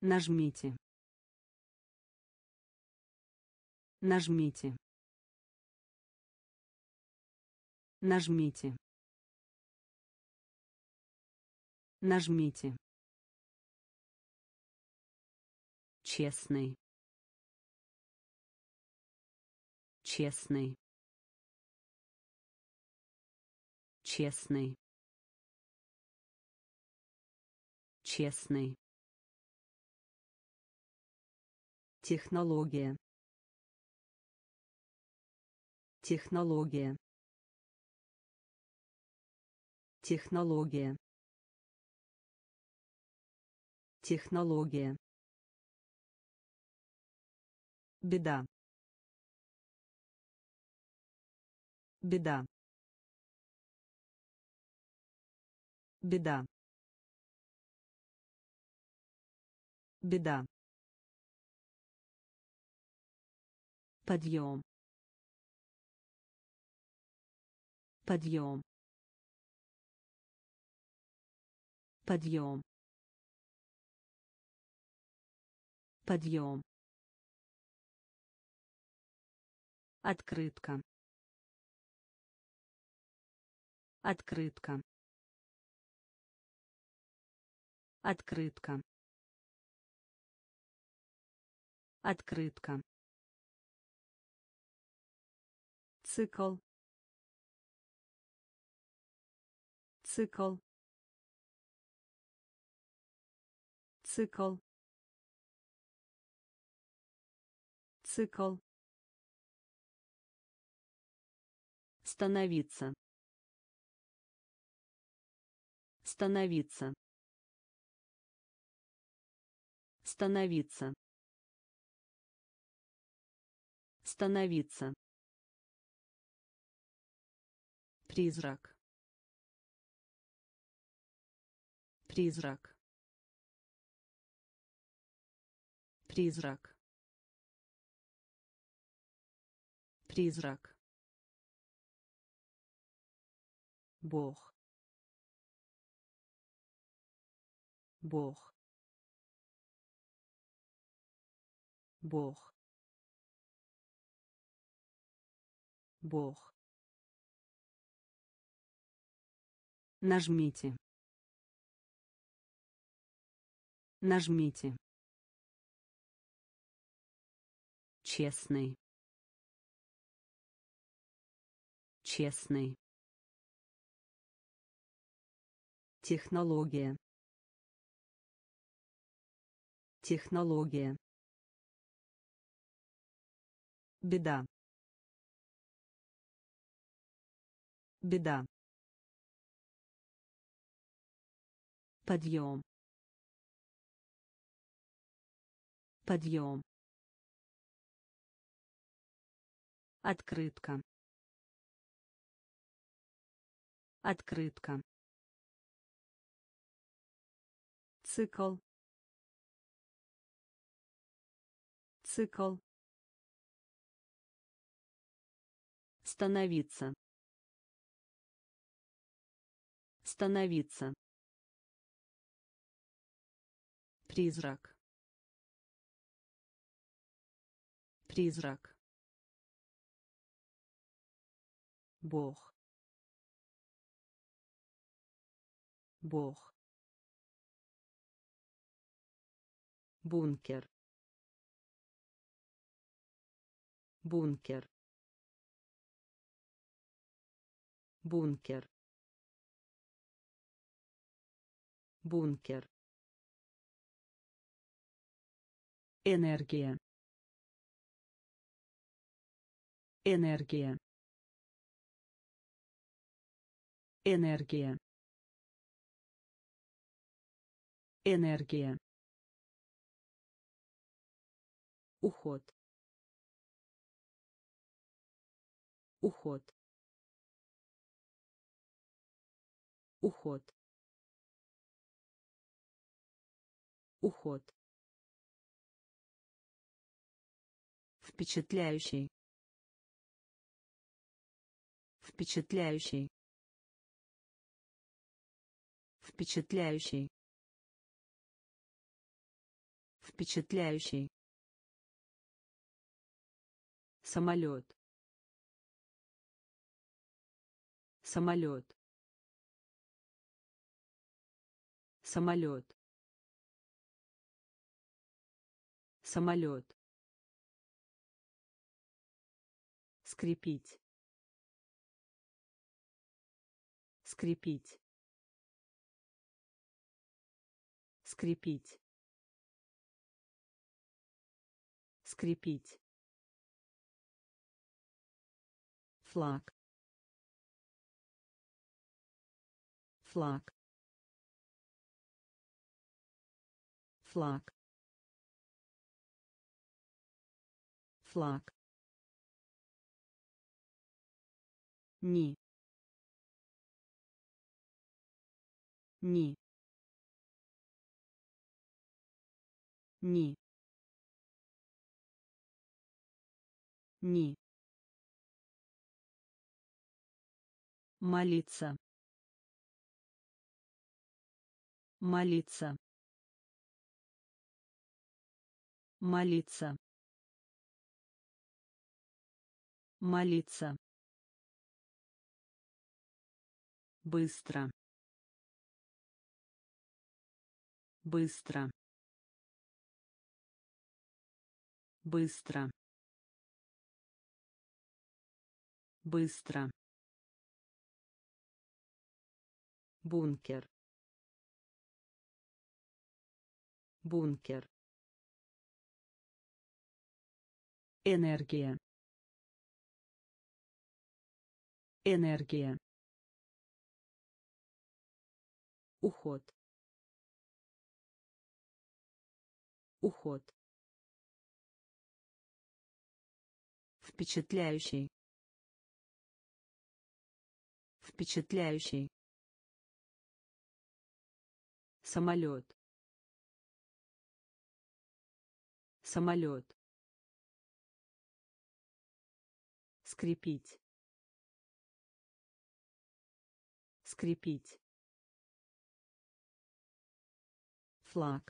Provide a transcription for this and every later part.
Нажмите. Нажмите. Нажмите. Нажмите. Честный. Честный. Честный. Честный. Технология. Технология. Технология. Технология. Беда. Беда. Беда. Беда. Подъем. Подъем. Подъем. Подъем. Открытка. Открытка. Открытка. Открытка. Цикл. Цикл. Цикл. Цикл. Становиться. Становиться. Становиться. Становиться. Призрак. Призрак. Призрак. Призрак. Бог. Бог. Бог. Бог. Нажмите. Нажмите. Честный. Честный. Технология. Технология. Беда. Беда. Подъем. Подъем. Открытка. Открытка. Цикл. Цикл. Становиться. Становиться. Призрак. Призрак. Бог. Бог. Бункер. Бункер. Бункер. Бункер. Энергия. Энергия. Энергия. Энергия. Уход. Уход. Уход. Уход. Впечатляющий. Впечатляющий. Впечатляющий. впечатляющий самолет самолет самолет самолет скрепить. Скрепить. Скрепить. Скрепить. Флаг. Флаг. Флаг. Флаг ни. Ни. Ни. Ни. Молиться. Молиться. Молиться. Молиться быстро. Быстро. Быстро. Быстро. Бункер. Бункер. Энергия. Энергия уход. Уход. Впечатляющий. Впечатляющий. Самолет. Самолет. Скрепить. Скрепить флаг.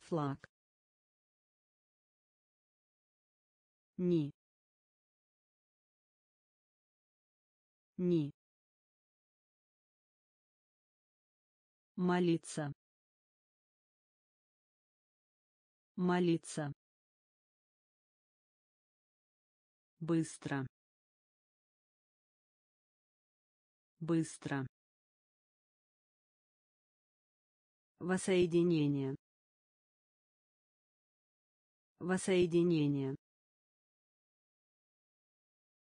Флаг. Ни. Ни. Молиться. Молиться. Быстро. Быстро Воссоединение. Воссоединение.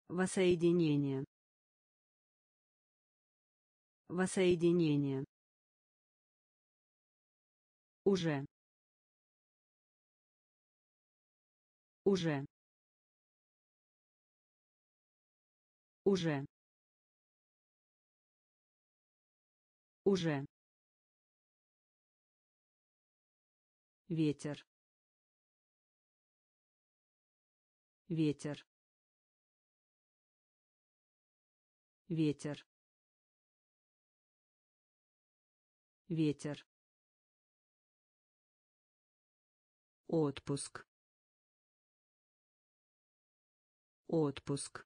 Воссоединение. Воссоединение. Уже. Уже. Уже. Уже. Ветер. Ветер. Ветер. Ветер. Отпуск. Отпуск.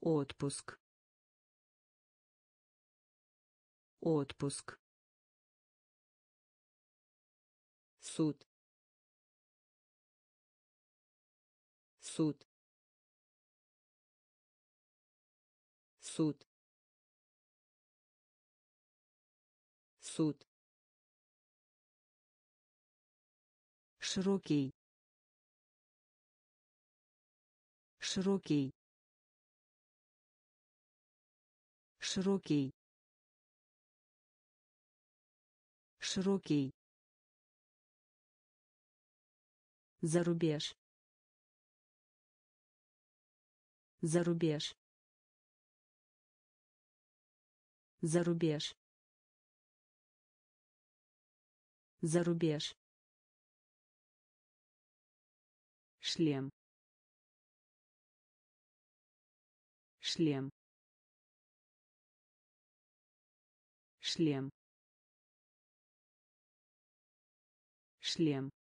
Отпуск. Отпуск суд. Суд. Суд. Суд. Широкий. Широкий. Широкий. Широкий Зарубеж. Зарубеж. Зарубеж. Зарубеж. шлем шлем шлем шлем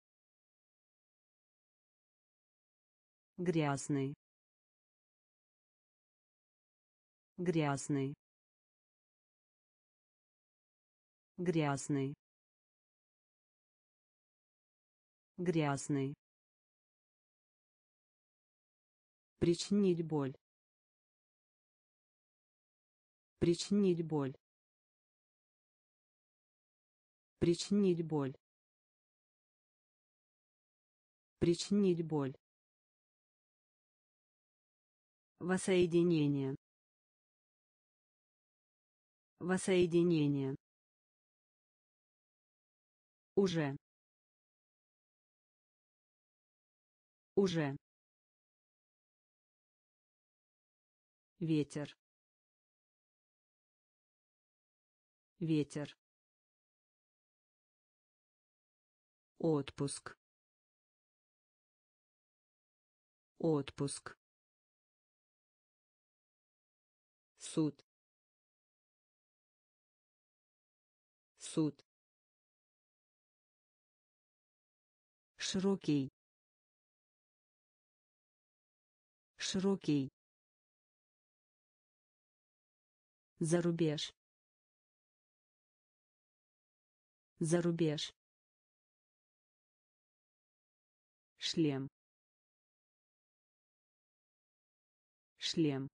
грязный. Грязный. Грязный. Грязный. Причинить боль. Причинить боль. Причинить боль. Причинить боль Воссоединение. Воссоединение. Уже. Уже. Ветер. Ветер. Отпуск. Отпуск. Суд. Суд. Широкий. Широкий. Зарубеж зарубеж шлем. Шлем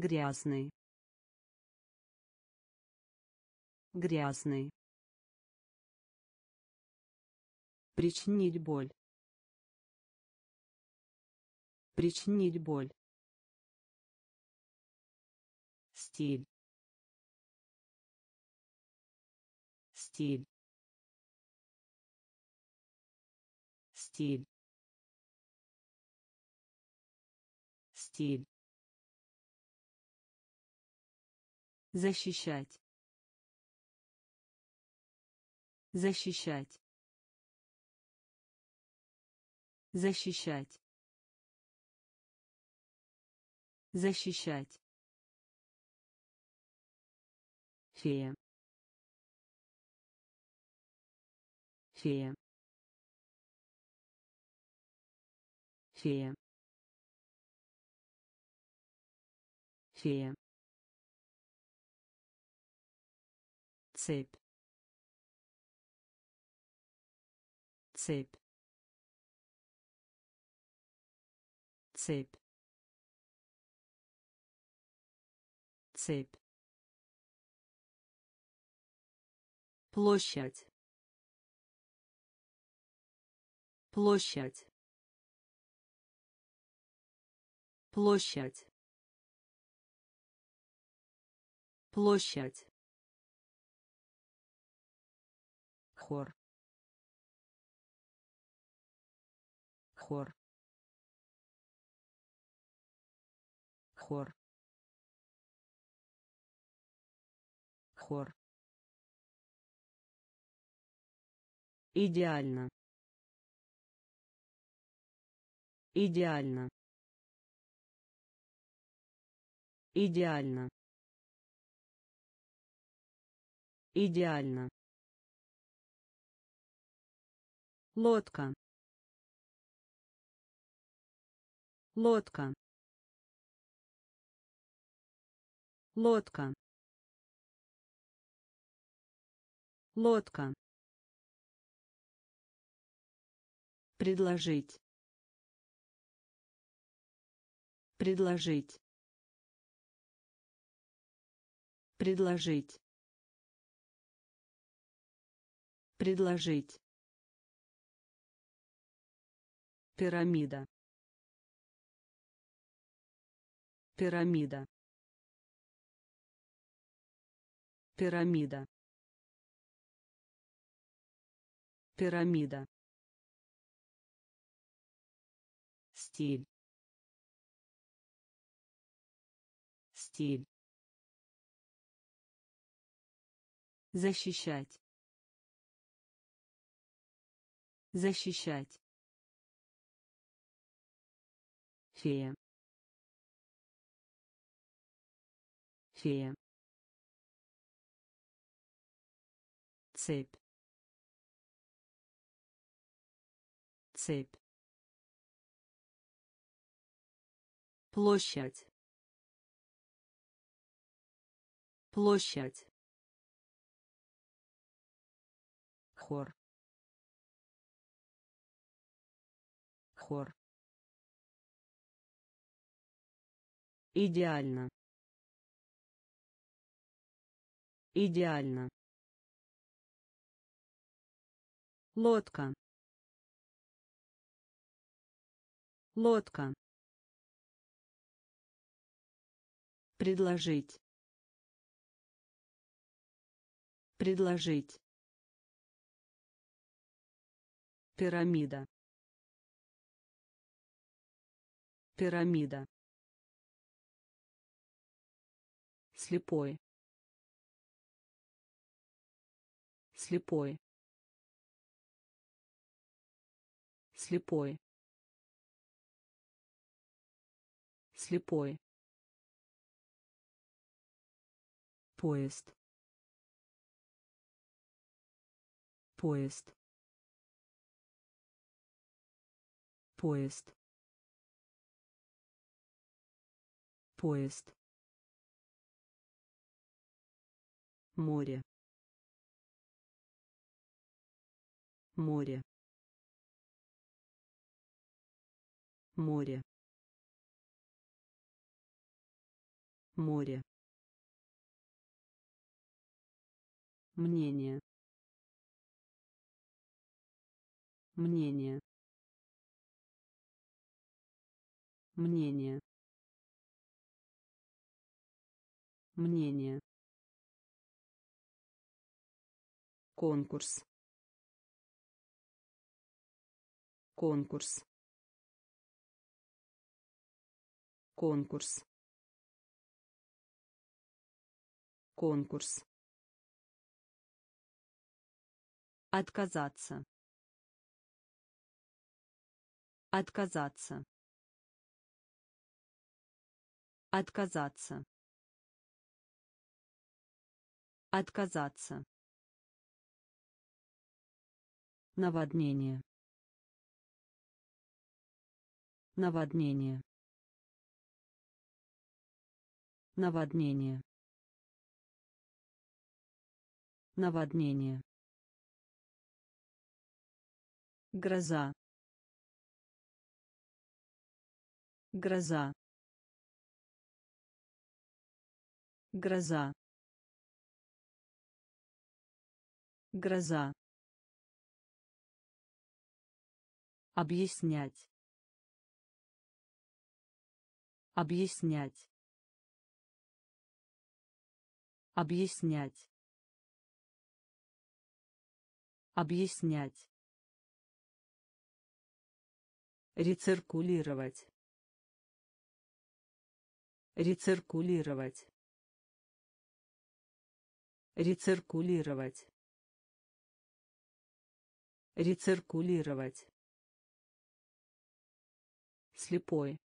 грязный. Грязный. Причинить боль. Причинить боль. Стиль. Стиль. Стиль. Стиль защищать. Защищать. Защищать. Защищать. Фея. Фея. Фея. Фея цепь. Цепь. Цепь. Цепь. Площадь. Площадь. Площадь. Площадь хор. Хор. Хор. Хор. Идеально. Идеально. Идеально. Идеально лодка лодка лодка лодка. Предложить. Предложить. Предложить. Предложить пирамида. Пирамида. Пирамида. Пирамида. Стиль. Стиль. Защищать. Защищать фея. Фея. Цепь. Цепь. Площадь. Площадь. Хор. Хор идеально. Идеально. Лодка. Лодка. Предложить. Предложить. Пирамида. Пирамида слепой. Слепой. Слепой. Слепой. Поезд. Поезд. Поезд. Поезд море. Море. Море. Море. Мнение. Мнение. Мнение. Мнение конкурс. Конкурс. Конкурс. Конкурс. Отказаться. Отказаться. Отказаться. Отказаться наводнение. Наводнение. Наводнение. Наводнение. Гроза. Гроза. Гроза. Гроза объяснять. Объяснять. Объяснять. Объяснять. Рециркулировать. Рециркулировать. Рециркулировать. Рециркулировать слепой.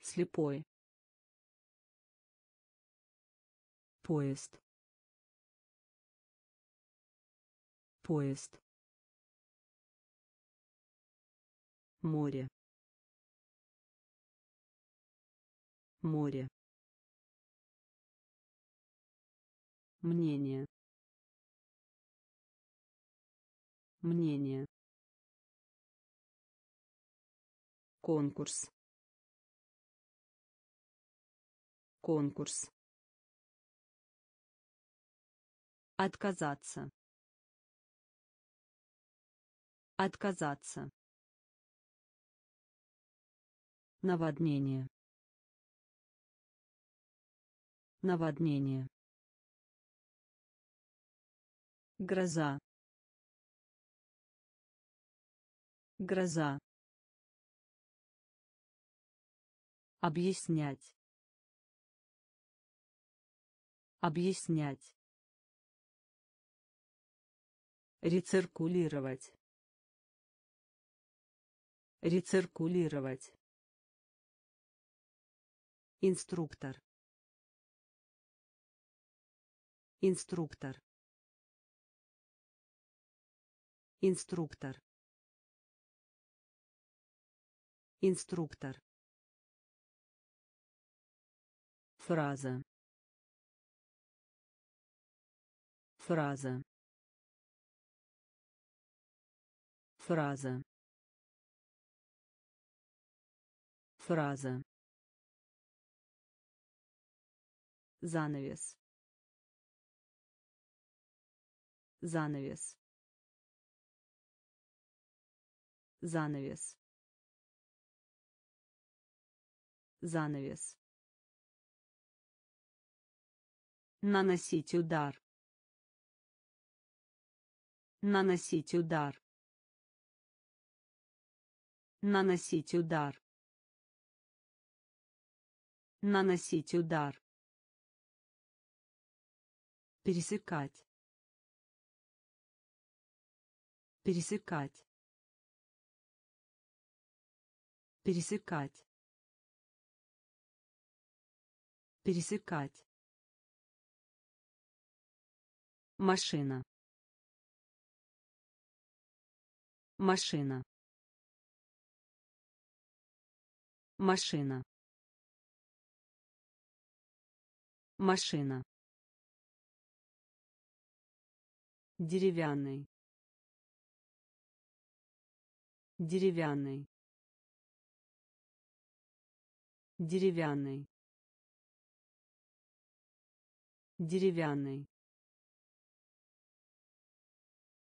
Слепой. Поезд. Поезд. Море. Море. Мнение. Мнение конкурс. Конкурс. Отказаться. Отказаться. Наводнение. Наводнение. Гроза. Гроза объяснять. Объяснять. Рециркулировать. Рециркулировать. Инструктор. Инструктор. Инструктор. Инструктор фраза. Фраза. Фраза. Фраза. Занавес. Занавес. Занавес. Занавес наносить удар. Наносить удар. Наносить удар. Наносить удар. Пересекать. Пересекать. Пересекать. Пересекать машина. Машина. Машина. Машина. Деревянный. Деревянный. Деревянный. Деревянный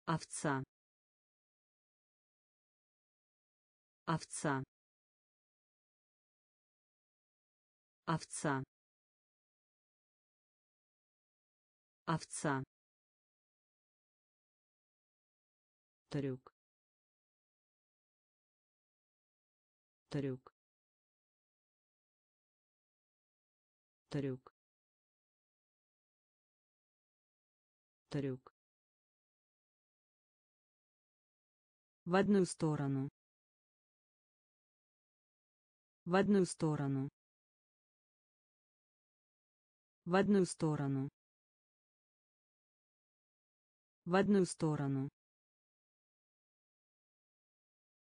овца. Овца. Овца. Овца. Трюк. Трюк. Трюк. Трюк в одну сторону. В одну сторону. В одну сторону. В одну сторону.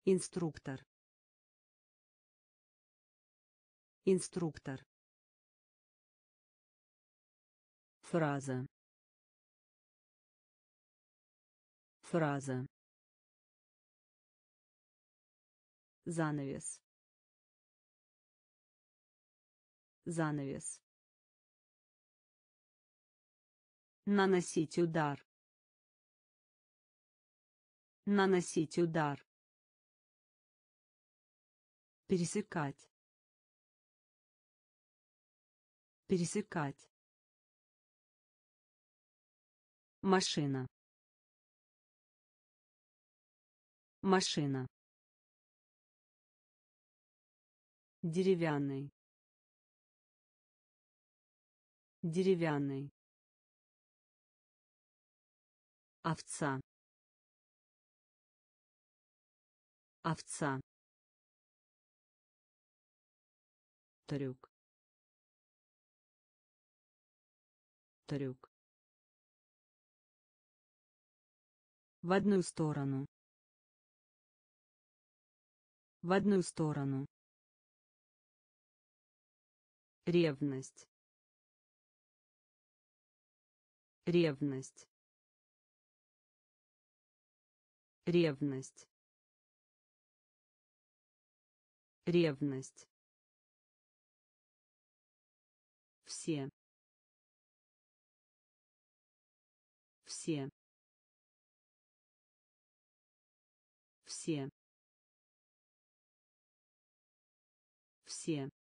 Инструктор. Инструктор. Фраза. Фраза занавес. Занавес. Наносить удар. Наносить удар. Пересекать. Пересекать. Машина. Машина деревянный. Деревянный. Овца. Овца. Трюк. Трюк. В одну сторону. В одну сторону ревность. Ревность. Ревность. Ревность. Все. Все. Все. Все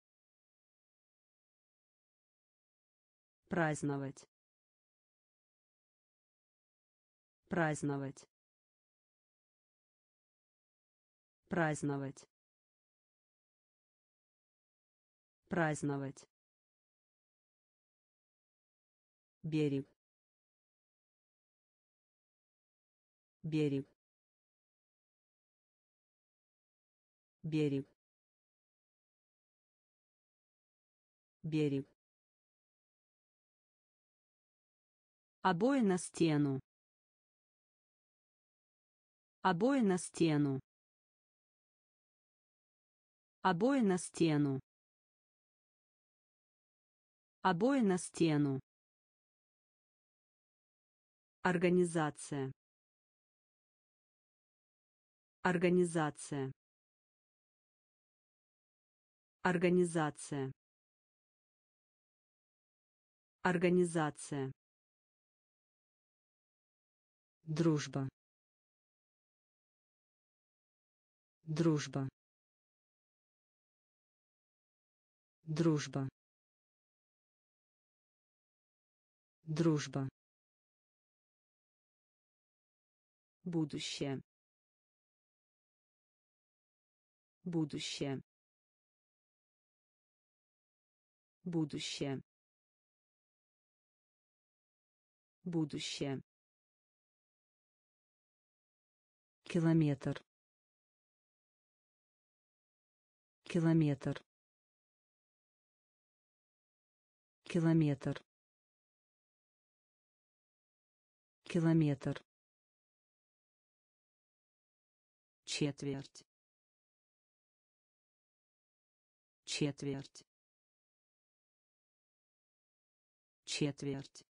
праздновать. Праздновать. Праздновать. Праздновать. Берег. Берег. Берег. Берег обои на стену обои на стену обои на стену обои на стену Организация. Организация. Организация. Организация. Дружба. Дружба. Дружба. Дружба. Будущее. Будущее. Будущее. Будущее. Километр. Километр. Километр. Километр. четверть четверть четверть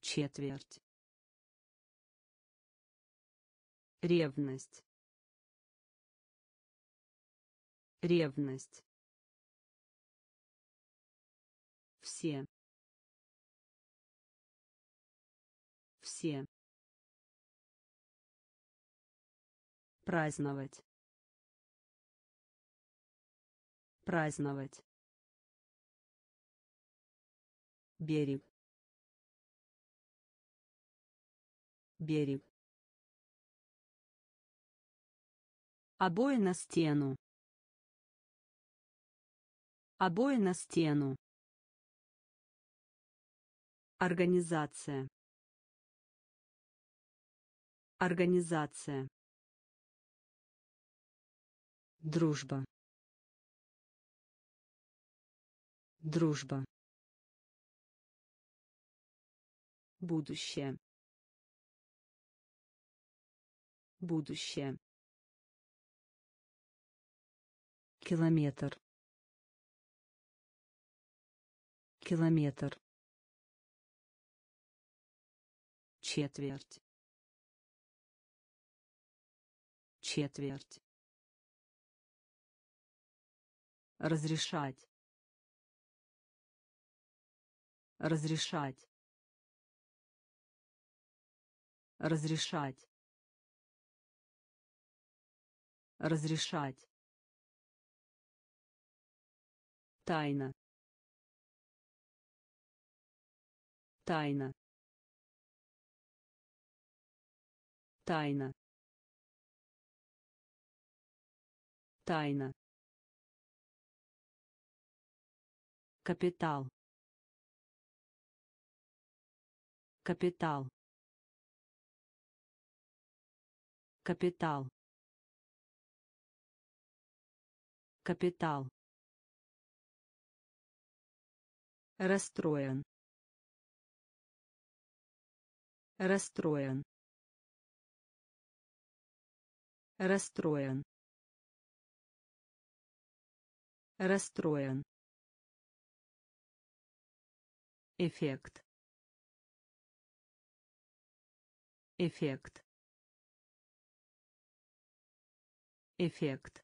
четверть ревность. Ревность. Все. Все. Праздновать. Праздновать. Берег. Берег обои на стену обои на стену организация организация Дружба. Дружба. Будущее. Будущее. Километр. Километр. Четверть. Четверть. разрешать разрешать разрешать разрешать тайна тайна тайна тайна Капитал. Капитал. Капитал. Капитал. Расстроен. Расстроен. Расстроен. Расстроен. Эффект. Эффект. Эффект.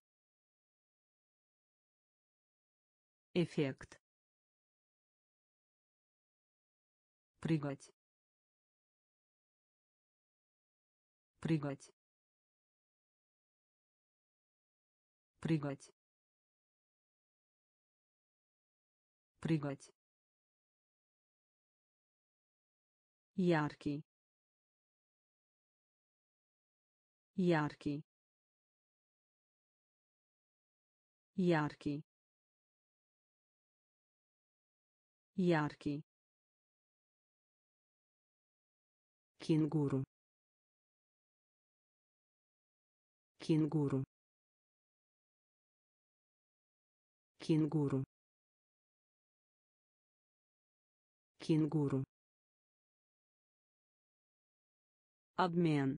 Эффект. Прыгать. Прыгать. Прыгать. Прыгать. яркий яркий яркий яркий кенгуру. Кенгуру. Кенгуру. Кенгуру. Обмен.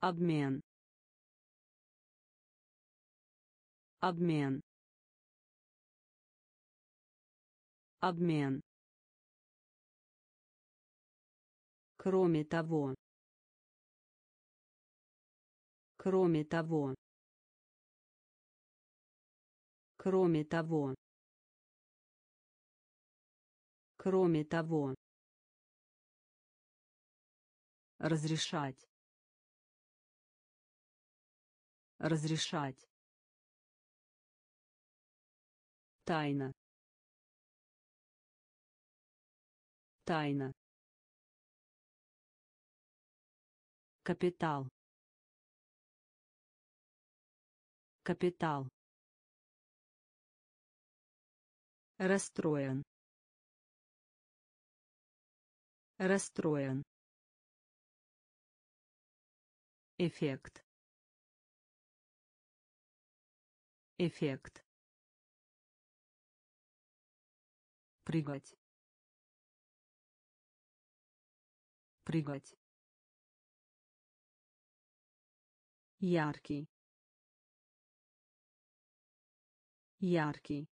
Обмен. Обмен. Обмен кроме того. Кроме того. Кроме того. Кроме того. Разрешать. Разрешать. Тайна. Тайна капитал. Капитал. Расстроен. Расстроен. Эффект. Эффект. Прыгать. Прыгать яркий. Яркий.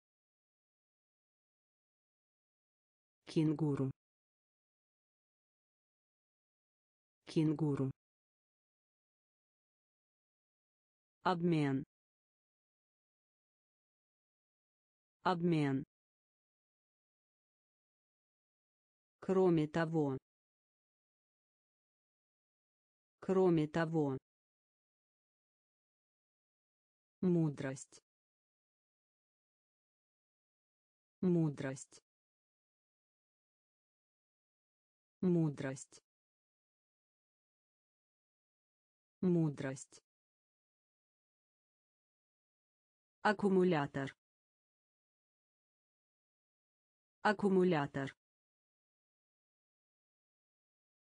Кенгуру. Кенгуру. Обмен. Обмен. Кроме того. Кроме того мудрость. Мудрость. Мудрость. Мудрость. Аккумулятор. Аккумулятор.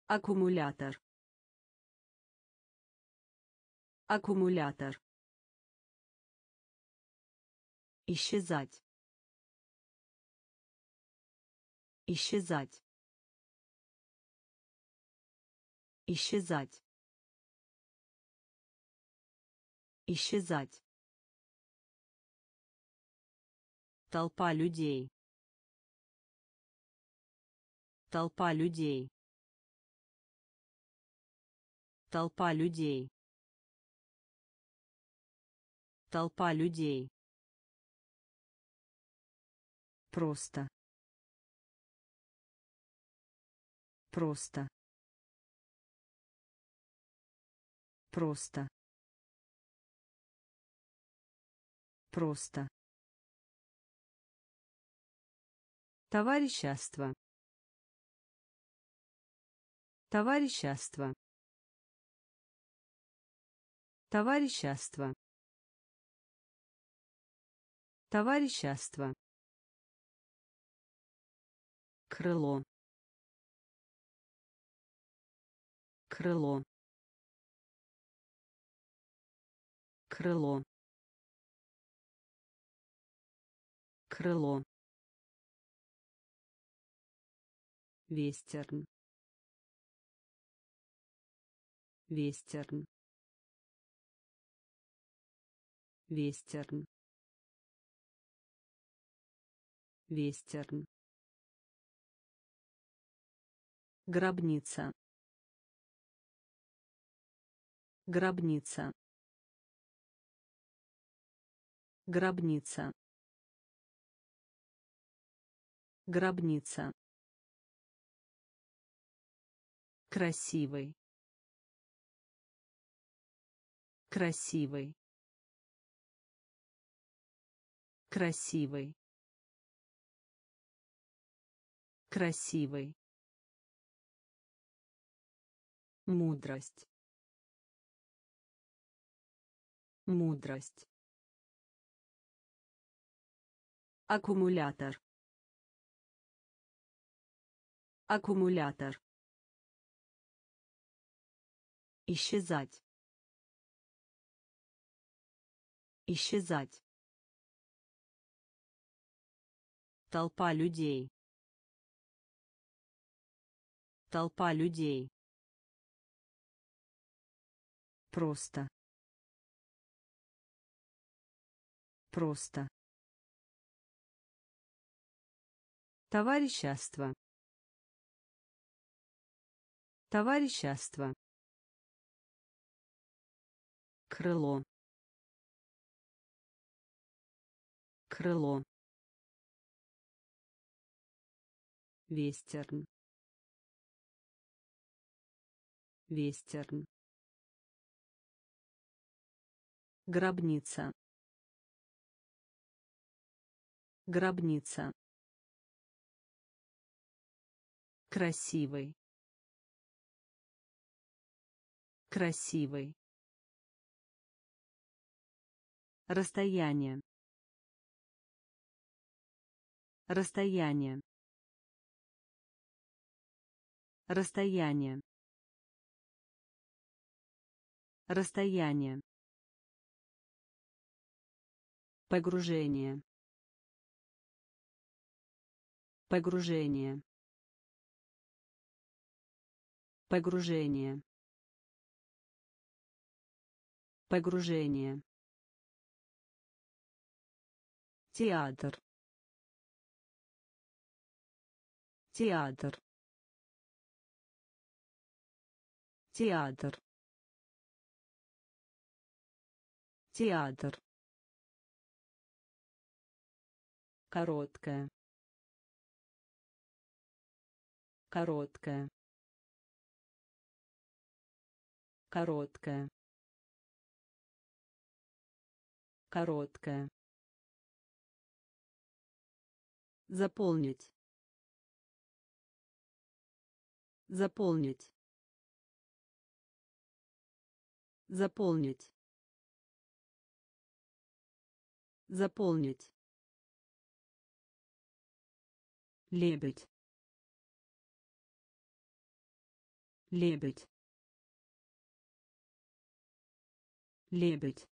Аккумулятор. Аккумулятор исчезать. Исчезать. Исчезать. Исчезать. Толпа людей. Толпа людей. Толпа людей. Толпа людей просто просто просто просто Товарищество. Товарищество. Товарищество. Товарищество. Крыло. Крыло. Крыло. Крыло. Вестерн. Вестерн. Вестерн. Вестерн. Гробница. Гробница. Гробница. Гробница. Красивый. Красивый. Красивый. Красивый. Мудрость. Мудрость. Аккумулятор. Аккумулятор. Исчезать. Исчезать. Толпа людей. Толпа людей. Просто. Просто. Товарищество. Товарищество. Крыло. Крыло. Вестерн. Вестерн. Гробница. Гробница. Красивый. Красивый. Расстояние. Расстояние. Расстояние. Расстояние. Погружение. Погружение. Погружение. Погружение. Театр. Театр. Театр. Театр. Короткая. Короткая. Короткая. Короткая. Заполнить. Заполнить. Заполнить. Заполнить. Лебедь. Лебедь. Лебедь.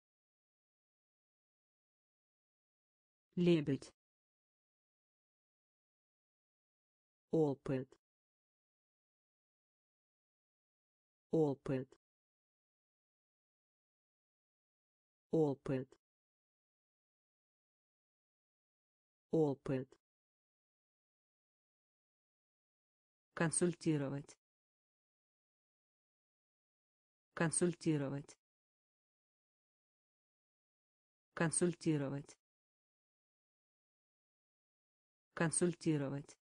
Лебедь. Опыт. Опыт. Опыт. Опыт. Консультировать. Консультировать. Консультировать. Консультировать.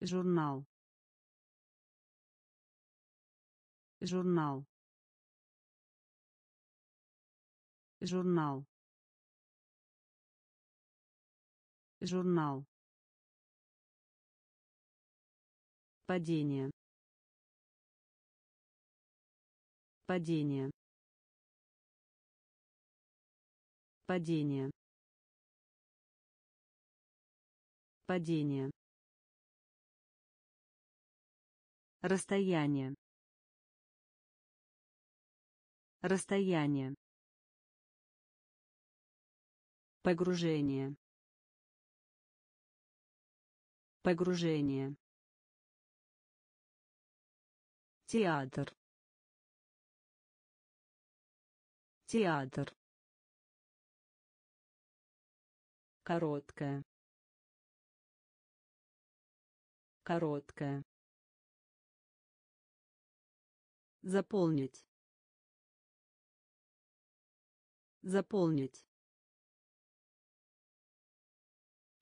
Журнал. Журнал. Журнал. Журнал. Падение. Падение. Падение. Падение. Расстояние. Расстояние. Погружение. Погружение. Театр. Театр. Короткая. Короткая. Заполнить. Заполнить.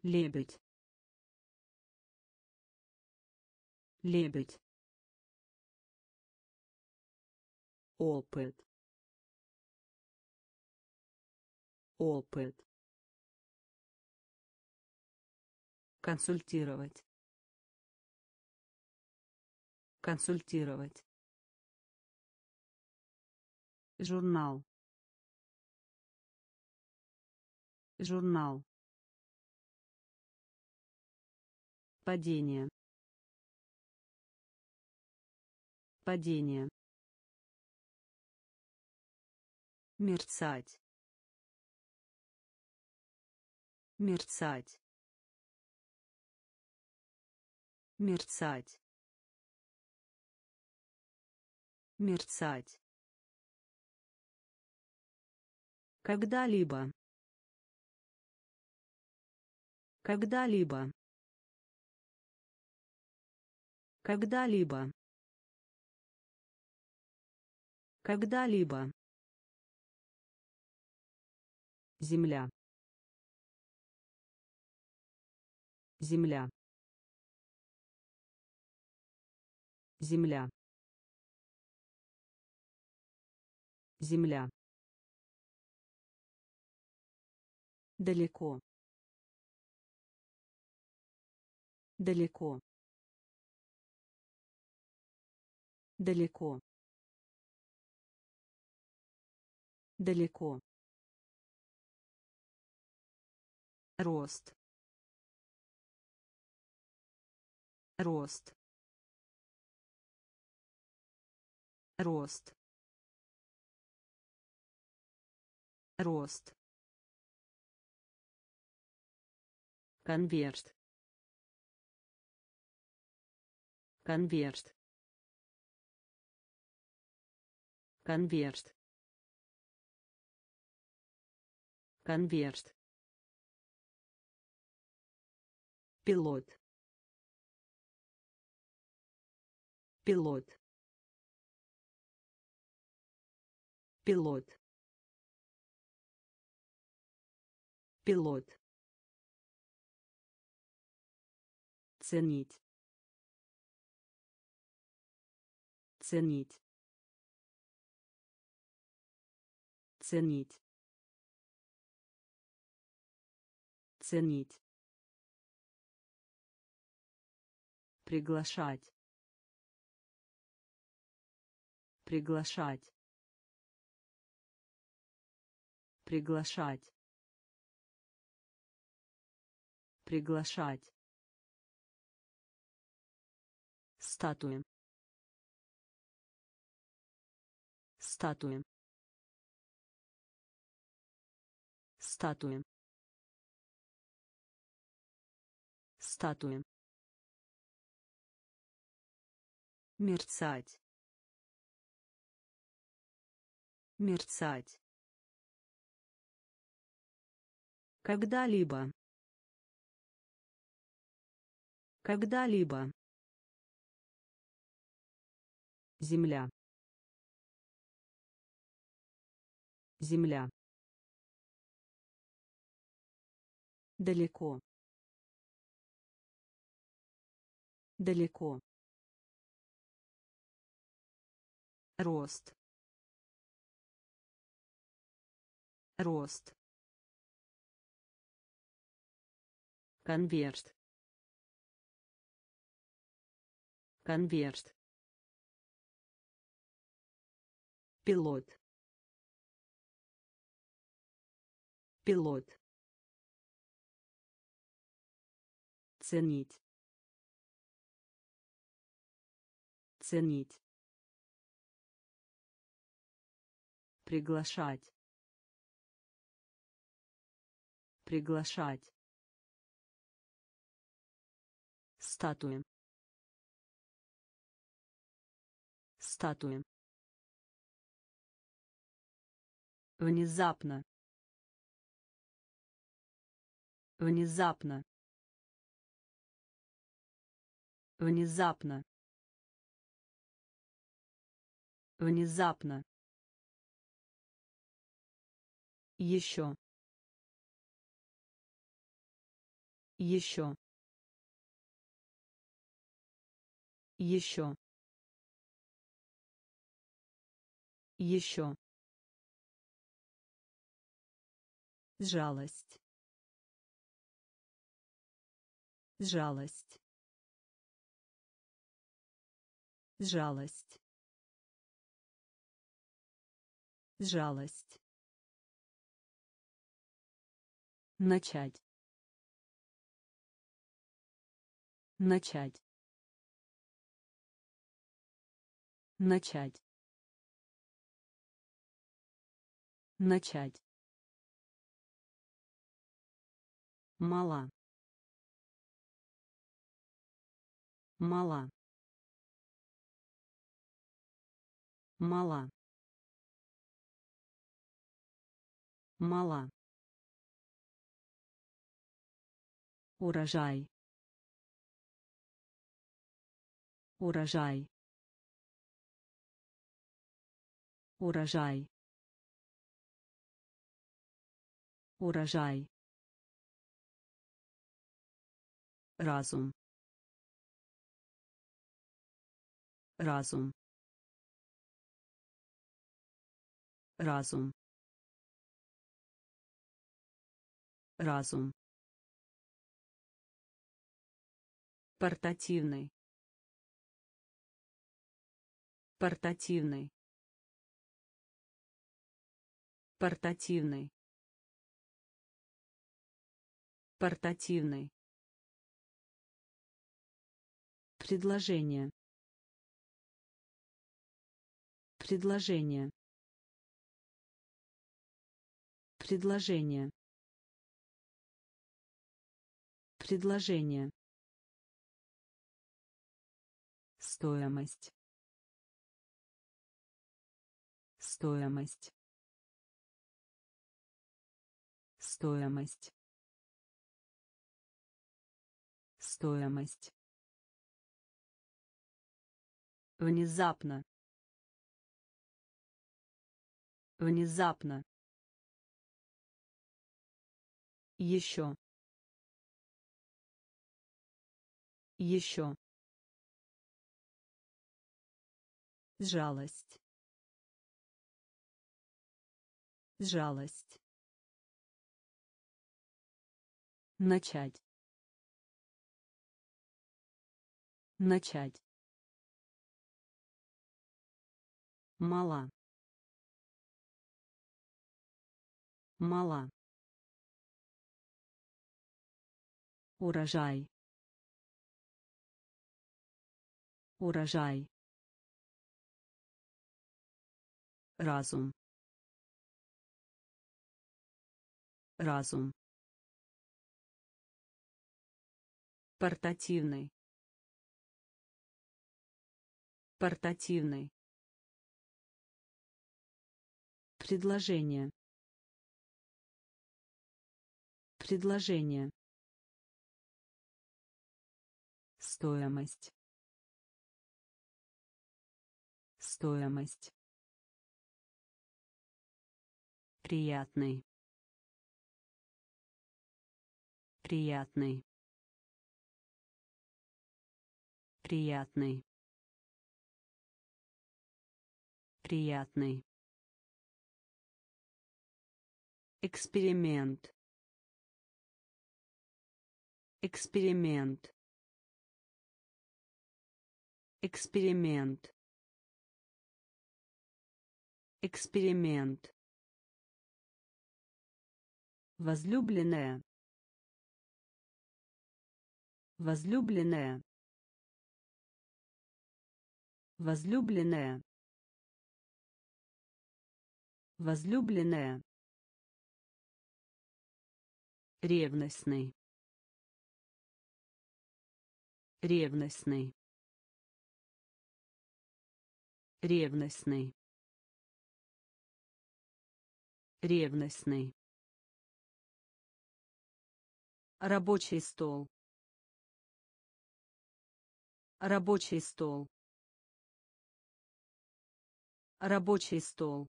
Лебедь. Лебедь. Опыт. Опыт. Консультировать. Консультировать. Журнал. Журнал. Падение. Падение. Мерцать мерцать мерцать мерцать. Когда-либо когда-либо когда-либо когда-либо земля. Земля. Земля. Земля. Далеко. Далеко. Далеко. Далеко рост рост рост рост. Конверт. Конверт. Конверт. Конверт пилот. Пилот. Пилот. Пилот. Ценить. Ценить. Ценить. Ценить приглашать. Приглашать. Приглашать. Приглашать. Статуя. Статуя. Статуя. Статуя мерцать мерцать. Когда-либо когда-либо. Земля земля. Далеко далеко рост рост конверт конверт пилот пилот ценить ценить приглашать. Приглашать. Статуя статуя внезапно. Внезапно. Внезапно. Внезапно еще еще еще еще жалость. Жалость. Жалость. Жалость начать начать начать Начать. Мала. Мала. Мала. Мала. Урожай. Урожай. Урожай. Урожай. Разум. Разум. Разум. Разум. Портативный. Портативный. Портативный. Портативный. Предложение. Предложение. Предложение. Предложение. Стоимость. Стоимость. Стоимость. Стоимость. Внезапно. Внезапно. Еще. Еще. Жалость. Жалость. Начать. Начать. Мала. Мала. Урожай. Урожай. Разум. Разум. Портативный. Портативный. Предложение. Предложение. Стоимость. Стоимость. Приятный. Приятный. Приятный. Приятный. Эксперимент. Эксперимент. Эксперимент. Эксперимент. Возлюбленная. Возлюбленная. Возлюбленная. Возлюбленная. Ревностный. Ревностный. Ревностный. Ревностный. Рабочий стол. Рабочий стол. Рабочий стол.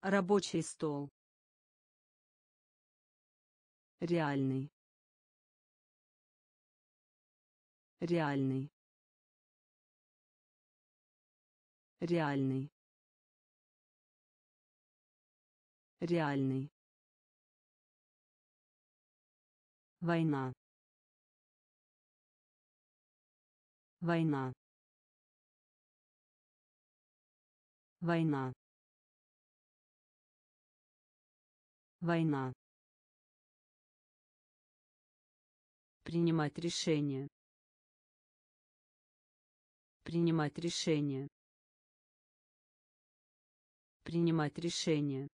Рабочий стол. Реальный. Реальный. Реальный. Реальный. Война. Война. Война. Война. Принимать решение. Принимать решение. Принимать решение.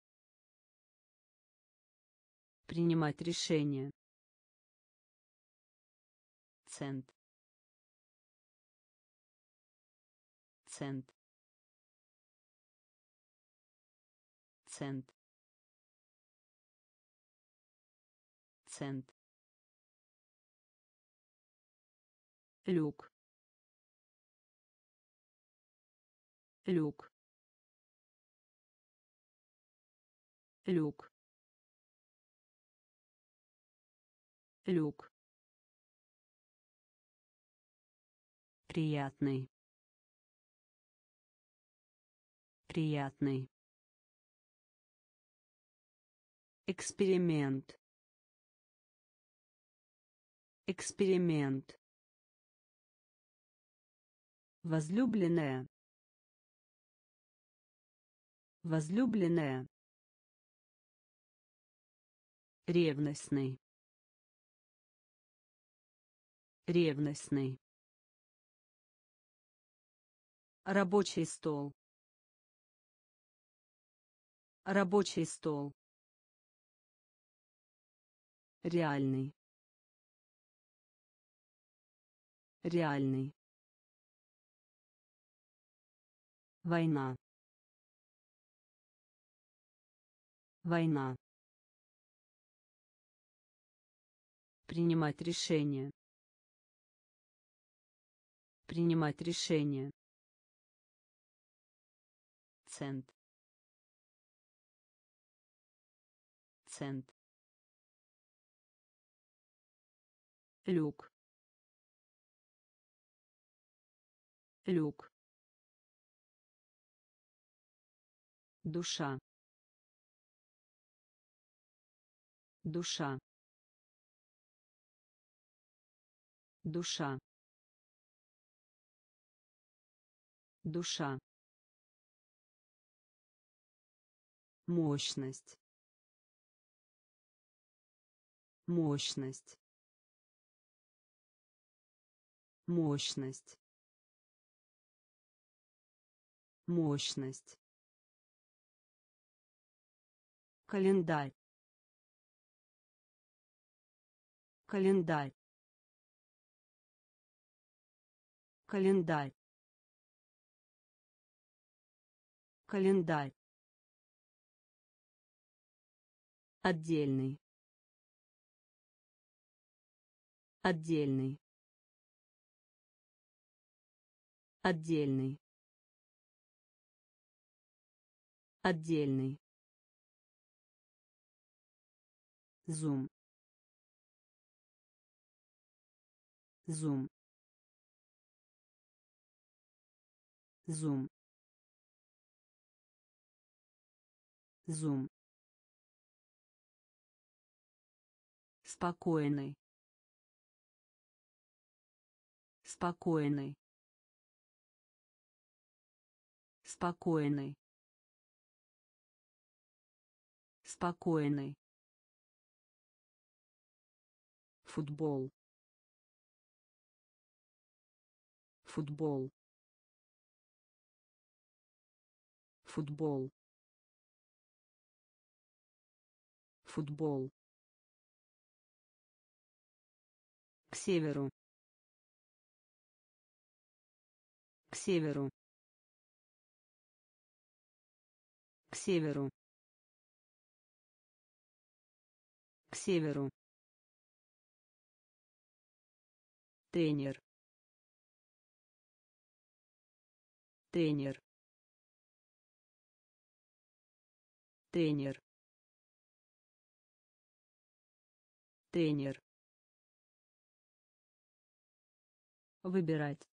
Принимать решение. Цент. Цент. Цент. Цент. люк люк люк люк приятный. Приятный. Эксперимент. Эксперимент. Возлюбленная. Возлюбленная. Ревностный. Ревностный рабочий стол. Рабочий стол. Реальный. Реальный. Война. Война. Принимать решение. Принимать решение цент. Цент. Люк. Люк. Душа. Душа. Душа. Душа мощность. Мощность. Мощность. Мощность. Календарь. Календарь. Календарь. Календарь отдельный. Отдельный. Отдельный. Отдельный. Зум зум зум зум спокойный. Спокойный. Спокойный. Спокойный. Футбол. Футбол. Футбол. Футбол к северу. К северу. К северу. К северу. Тренер. Тренер. Тренер. Тренер выбирать.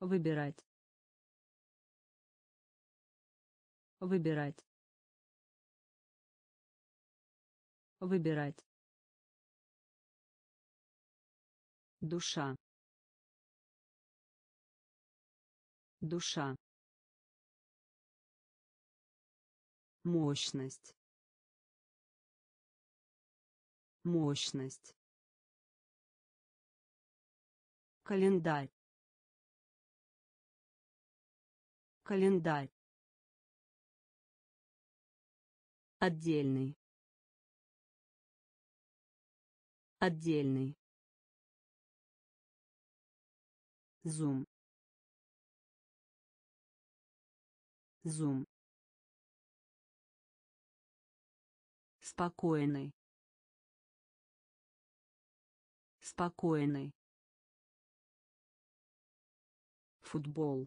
Выбирать. Выбирать. Выбирать. Душа. Душа. Мощность. Мощность календарь Календарь. Отдельный. Отдельный. Зум. Зум. Спокойный. Спокойный. Футбол.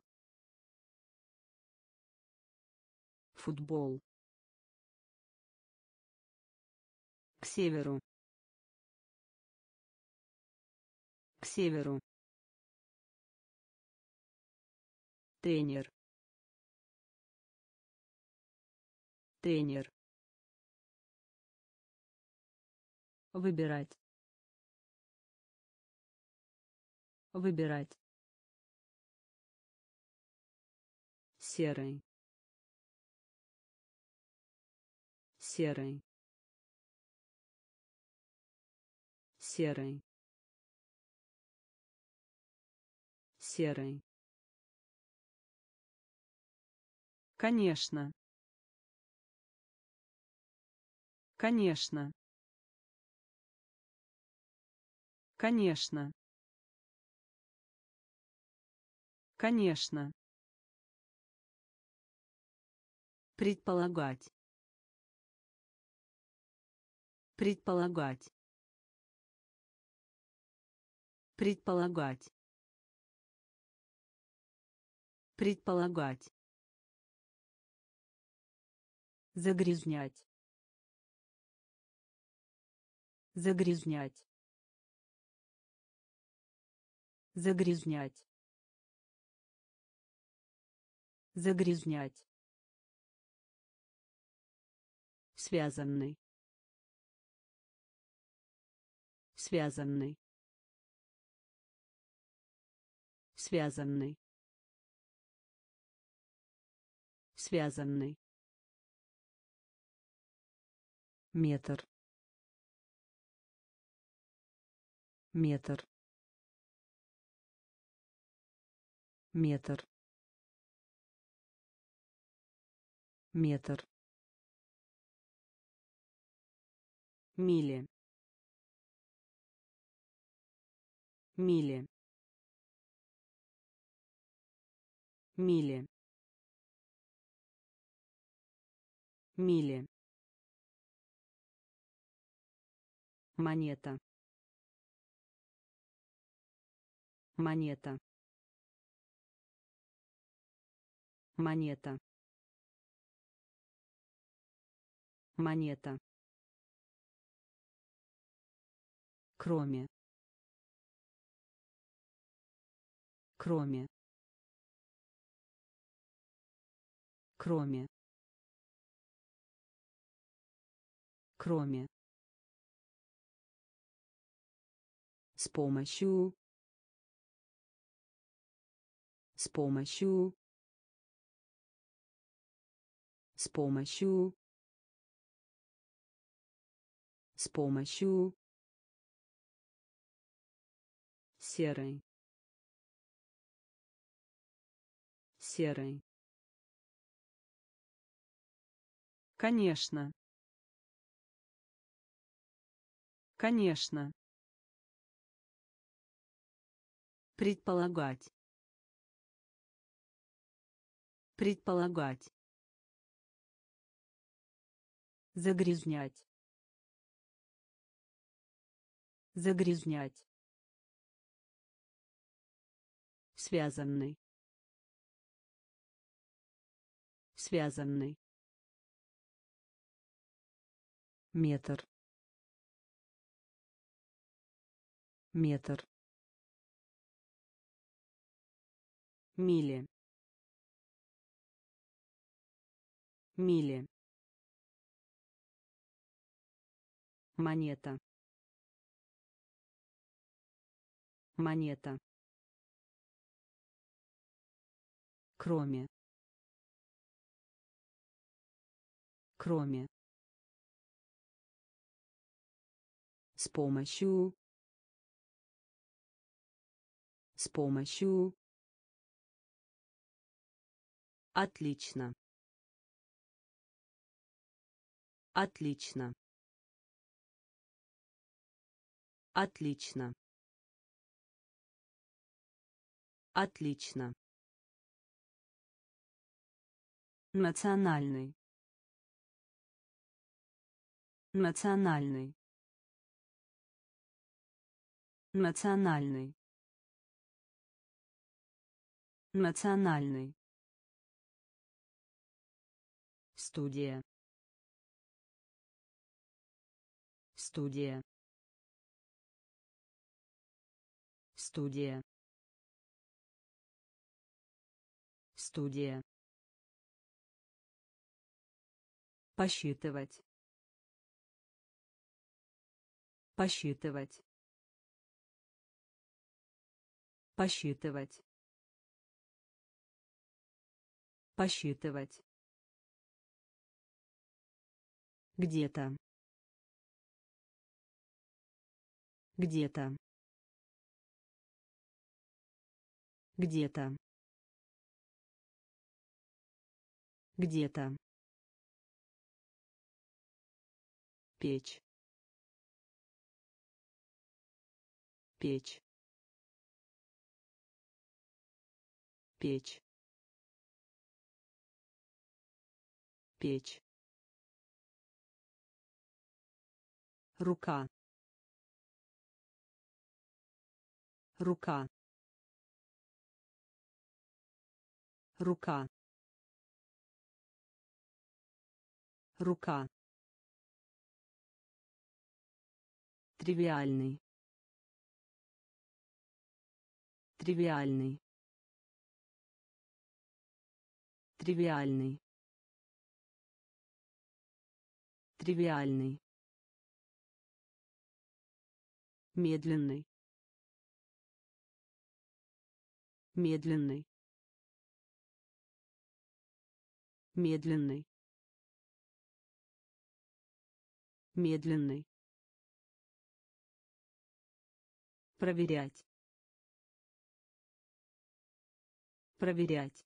Футбол. К северу. К северу. Тренер. Тренер. Выбирать. Выбирать. Серый. Серый. Серый. Серый. Конечно. Конечно. Конечно. Конечно. Предполагать. Предполагать. Предполагать. Предполагать. Загрязнять. Загрязнять. Загрязнять. Загрязнять. Связанный. Связанный. Связанный. Связанный. Метр. Метр. Метр. Метр. Мили. Мили. Мили. Мили. Монета. Монета. Монета. Монета. Кроме. Кроме. Кроме. Кроме. С помощью. С помощью. С помощью. С помощью. Серый. Серый. Конечно. Конечно. Предполагать. Предполагать. Загрязнять. Загрязнять. Связанный. Связанный. Метр. Метр. Мили. Мили. Монета. Монета. Кроме. Кроме. С помощью. С помощью. Отлично. Отлично. Отлично. Отлично. Национальный. Национальный. Национальный. Национальный. Студия. Студия. Студия. Студия. Посчитывать. Посчитывать. Посчитывать. Посчитывать. Где-то. Где-то. Где-то. Где-то. Печь. Печь. Печь. Печь. Рука. Рука. Рука. Рука Тривиальный. Тривиальный. Тривиальный. Тривиальный. Медленный. Медленный. Медленный. Медленный. Проверять. Проверять.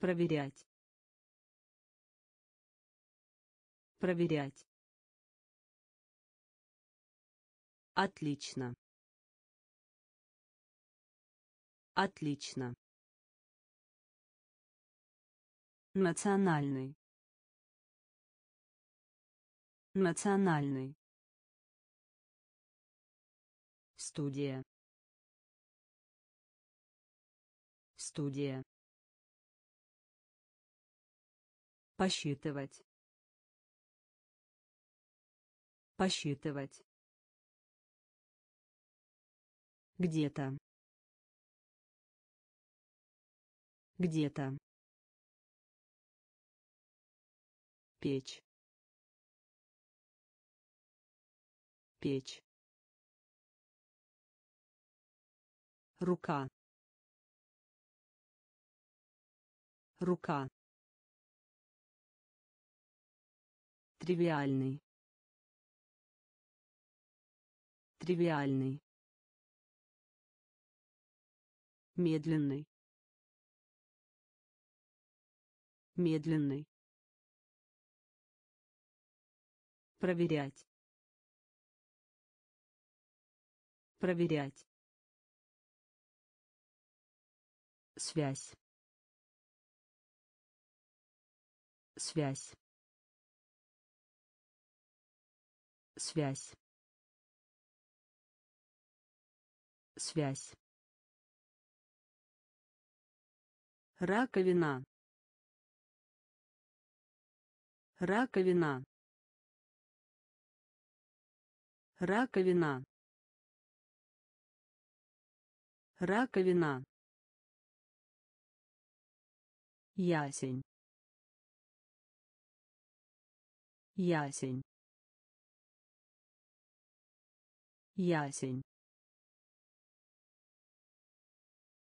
Проверять. Проверять. Отлично. Отлично. Национальный. Национальный. Студия. Студия. Посчитывать. Посчитывать. Где-то. Где-то. Печь. Печь. Рука. Рука. Тривиальный тривиальный медленный. Медленный. Проверять. Проверять связь. Связь. Связь. Связь. Раковина. Раковина. Раковина. Раковина Ясень. Ясень. Ясень.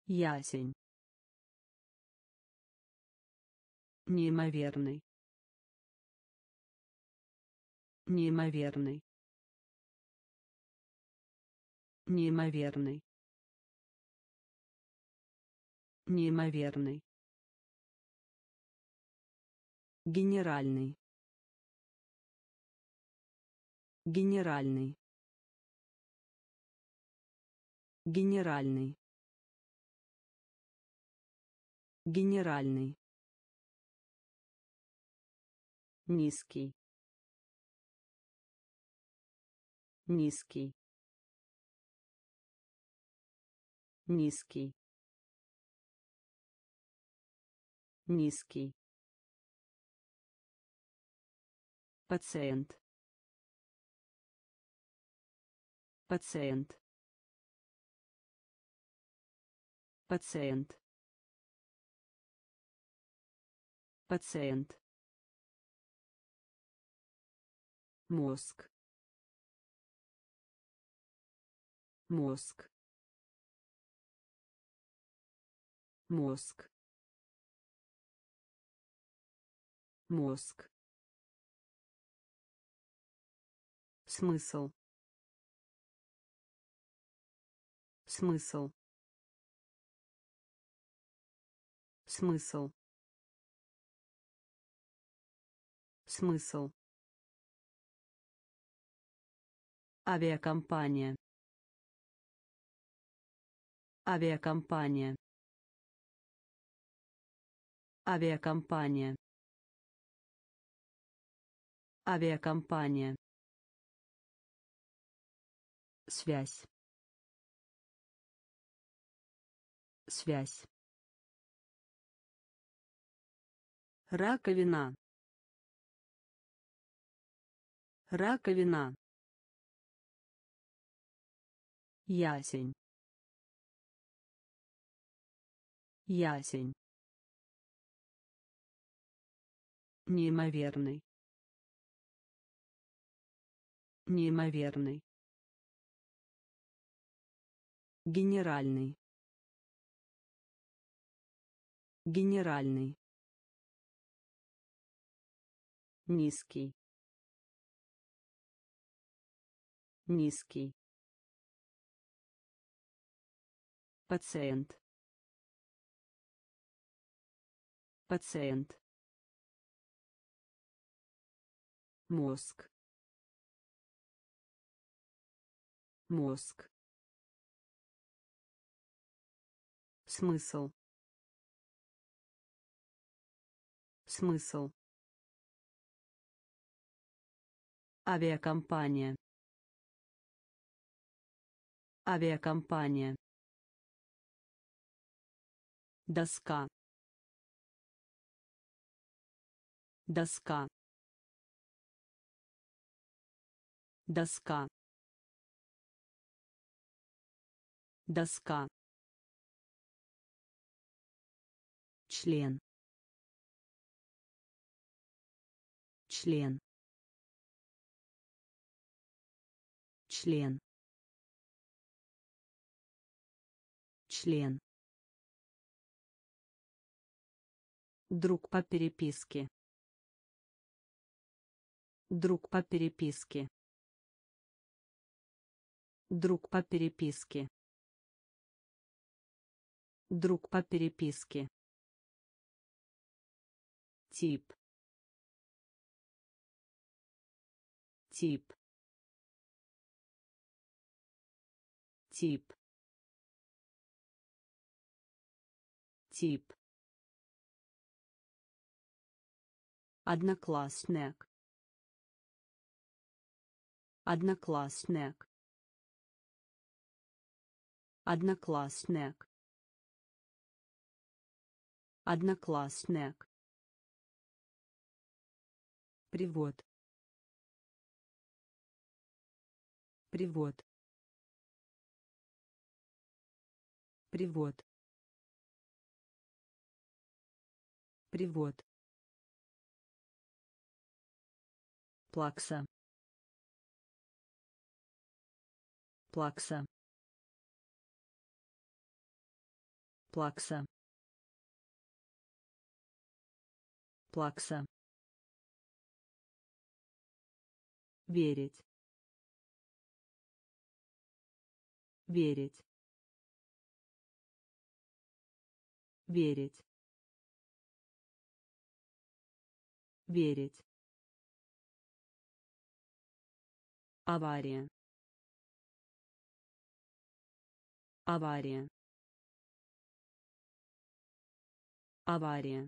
Ясень. Неимоверный. Неимоверный. Неимоверный. Неимоверный. Генеральный. Генеральный. Генеральный. Генеральный. Низкий. Низкий. Низкий. Низкий. Пациент. Пациент. Пациент. Пациент. мозг мозг мозг мозг смысл. Смысл. Смысл. Смысл. Авиакомпания. Авиакомпания. Авиакомпания. Авиакомпания связь. Связь. Раковина. Раковина. Ясень. Ясень. Неимоверный. Неимоверный генеральный. Генеральный. Низкий. Низкий. Пациент. Пациент. Мозг. Мозг смысл. Смысл. Авиакомпания. Авиакомпания. Доска. Доска. Доска. Доска член. Член. Член. Член. Друг по переписке. Друг по переписке. Друг по переписке. Друг по переписке тип тип тип тип. Одноклассник одноклассник одноклассник одноклассник привод. Привод. Привод. Привод. Плакса. Плакса. Плакса. Плакса верить. Верить. Верить. Верить. Авария. Авария. Авария.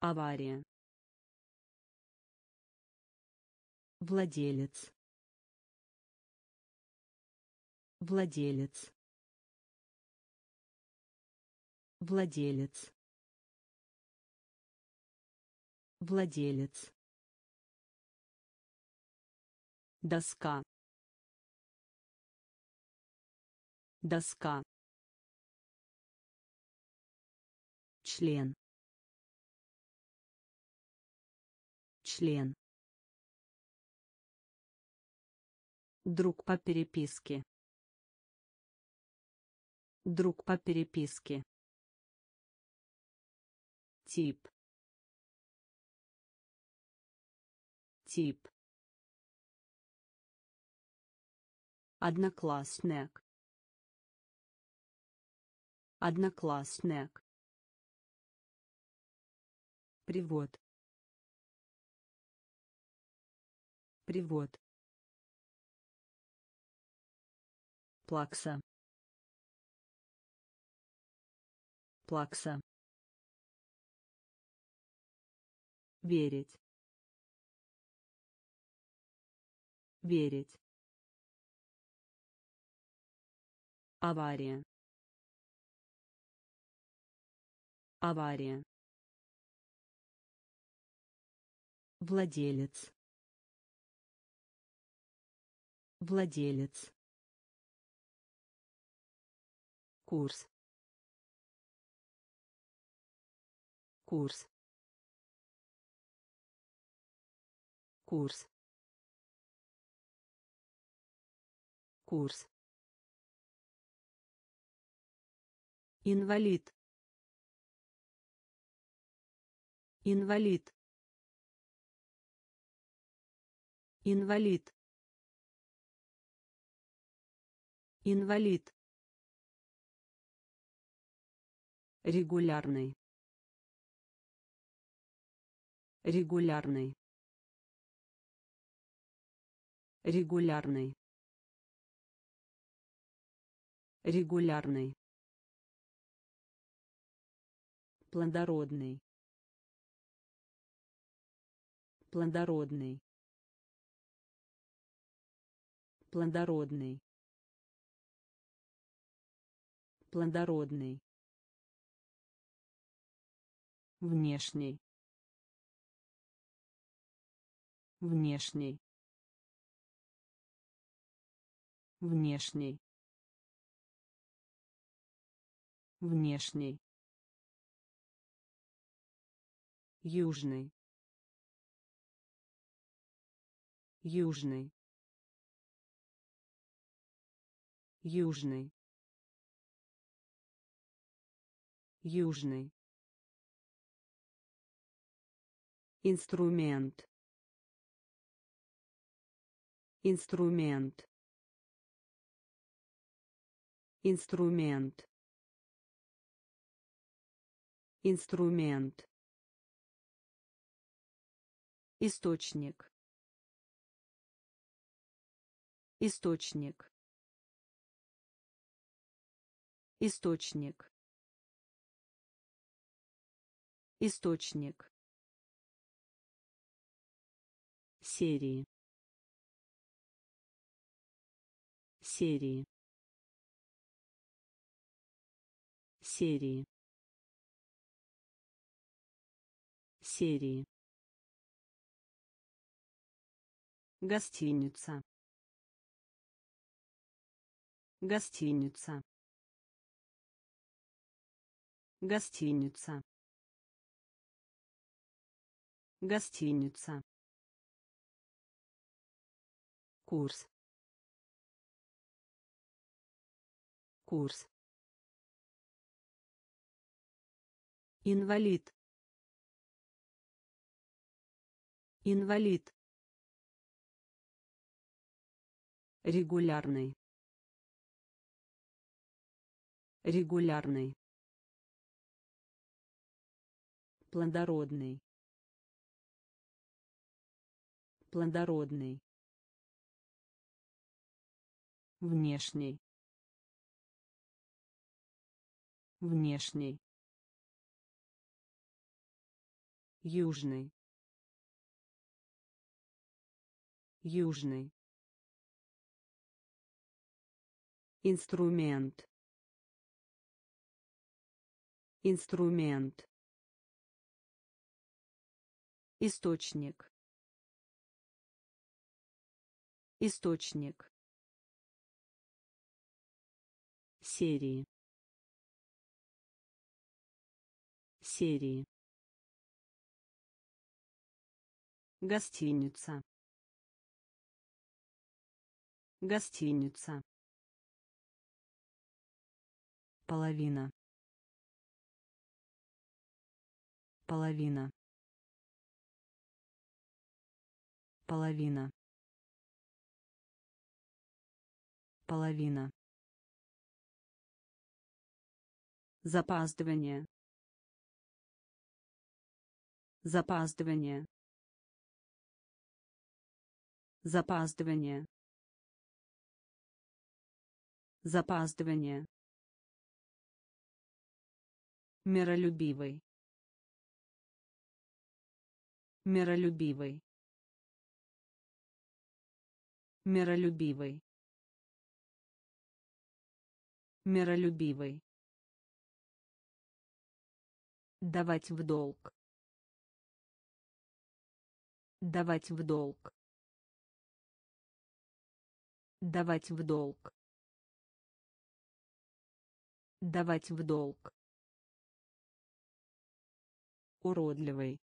Авария владелец. Владелец. Владелец. Владелец. Доска. Доска. Член. Член друг по переписке. Друг по переписке. Тип. Тип. Одноклассник. Одноклассник. Привод. Привод плакса. Плакса. Верить. Верить. Авария. Авария. Владелец. Владелец курс. Курс. Курс. Курс. Инвалид. Инвалид. Инвалид. Инвалид регулярный регулярный регулярный регулярный плодородный плодородный плодородный плодородный внешний внешний внешний внешний южный южный южный южный инструмент. Инструмент. Инструмент. Инструмент. Источник. Источник. Источник. Источник серии. Серии. Серии. Серии. Гостиница. Гостиница. Гостиница. Гостиница курс. Курс. Инвалид. Инвалид. Регулярный. Регулярный. Плодородный. Плодородный внешний внешний южный южный инструмент. Инструмент. Источник. Источник серии. Серии. Гостиница. Гостиница. Половина. Половина. Половина. Половина запаздывание. Запаздывание. Запаздывание. Запаздывание. Миролюбивый. Миролюбивый. Миролюбивый. Миролюбивый давать в долг. Давать в долг. Давать в долг. Давать в долг. Уродливый.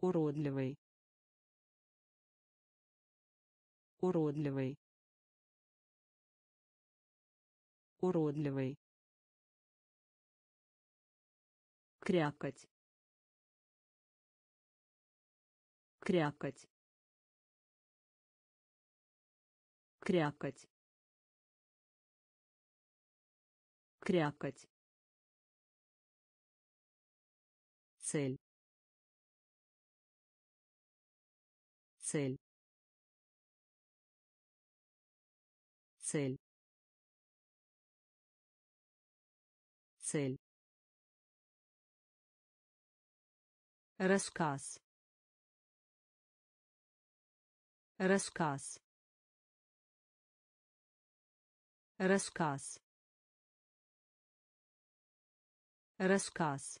Уродливый. Уродливый. Уродливый крякать крякать крякать крякать цель. Цель. Цель. Цель рассказ. Рассказ. Рассказ. Рассказ.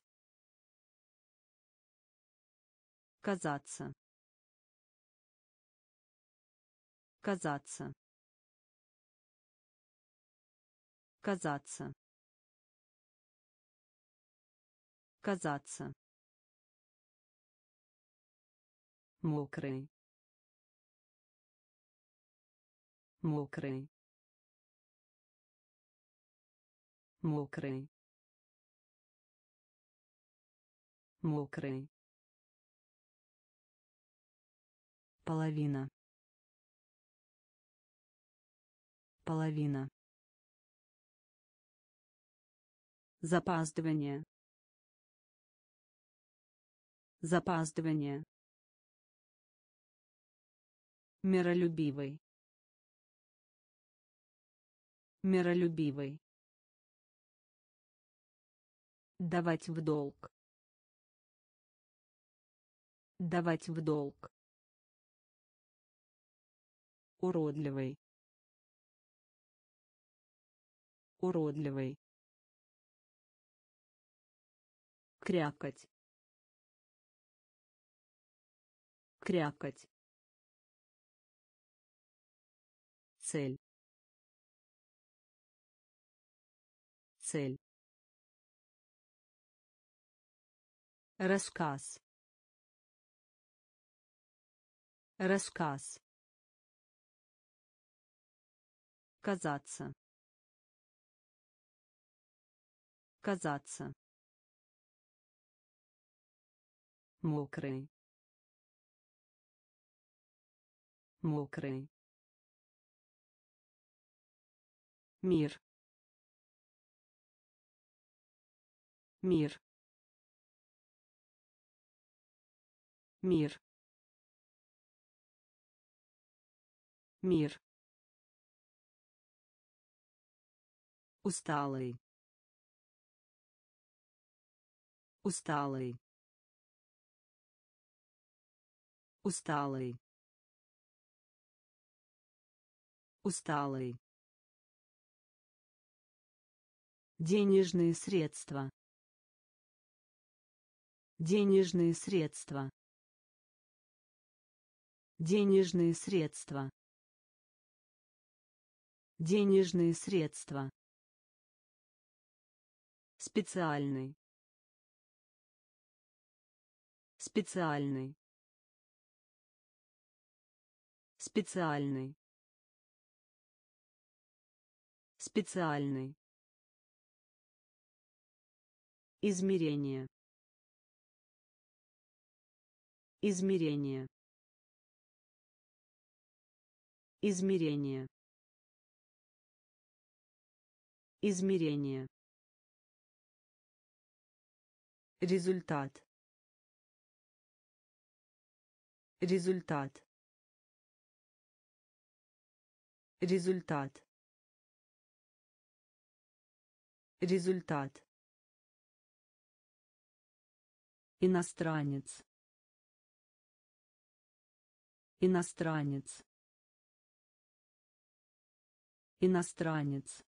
Казаться. Казаться. Казаться. Казаться мокрый. Мокрый. Мокрый. Мокрый. Половина. Половина. Запаздывание. Запаздывание миролюбивый. Миролюбивый. Давать в долг. Давать в долг. Уродливый. Уродливый. Крякать крякать цель. Цель. Рассказ. Рассказ. Казаться. Казаться. Мокрый. Мокрый мир. Мир. Мир. Мир. Усталый. Усталый. Усталый. Усталый денежные средства. Денежные средства. Денежные средства. Денежные средства. Специальный. Специальный. Специальный. Специальный измерение. Измерение. Измерение. Измерение. Результат. Результат. Результат. Результат иностранец. Иностранец. Иностранец.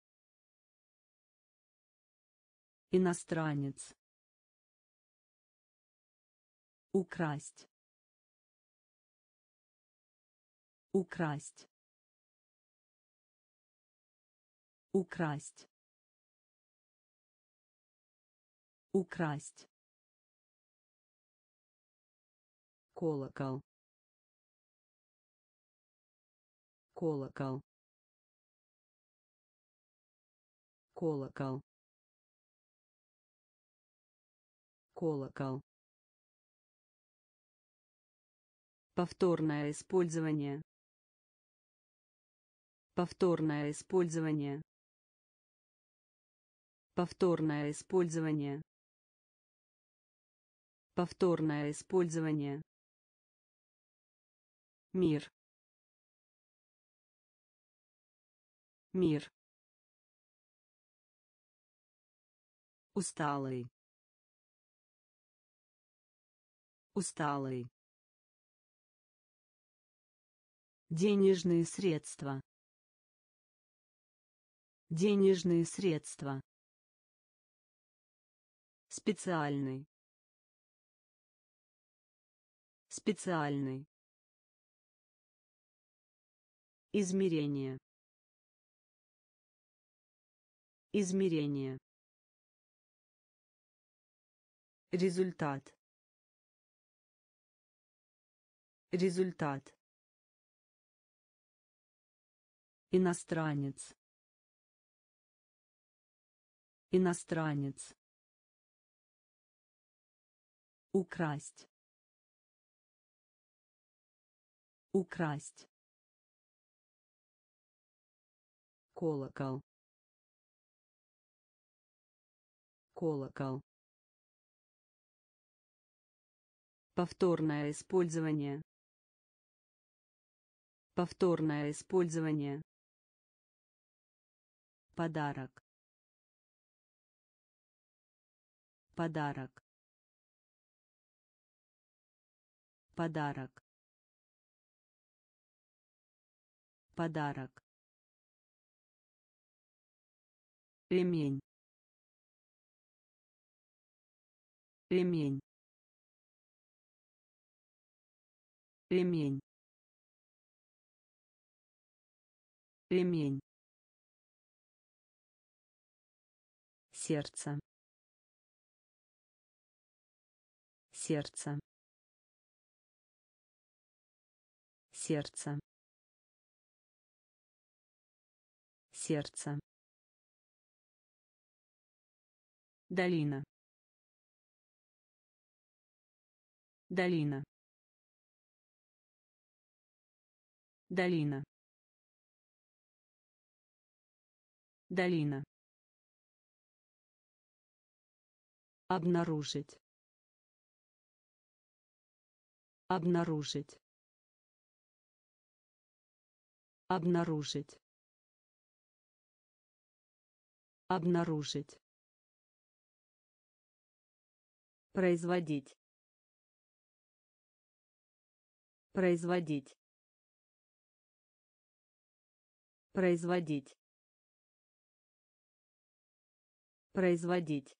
Иностранец. Украсть. Украсть. Украсть. Украсть колокол. Колокол. Колокол. Колокол. Повторное использование. Повторное использование. Повторное использование. Повторное использование мир. Мир. Усталый. Усталый. Денежные средства. Денежные средства. Специальный. Специальный измерение. Измерение. Результат. Результат. Иностранец. Иностранец. Украсть. Украсть колокол. Колокол. Повторное использование. Повторное использование. Подарок. Подарок. Подарок. Подарок ремень. Ремень. Ремень. Ремень. Сердце. Сердце. Сердце. Сердце долина. Долина. Долина. Долина. Обнаружить. Обнаружить. Обнаружить. Обнаружить производить. Производить. Производить. Производить.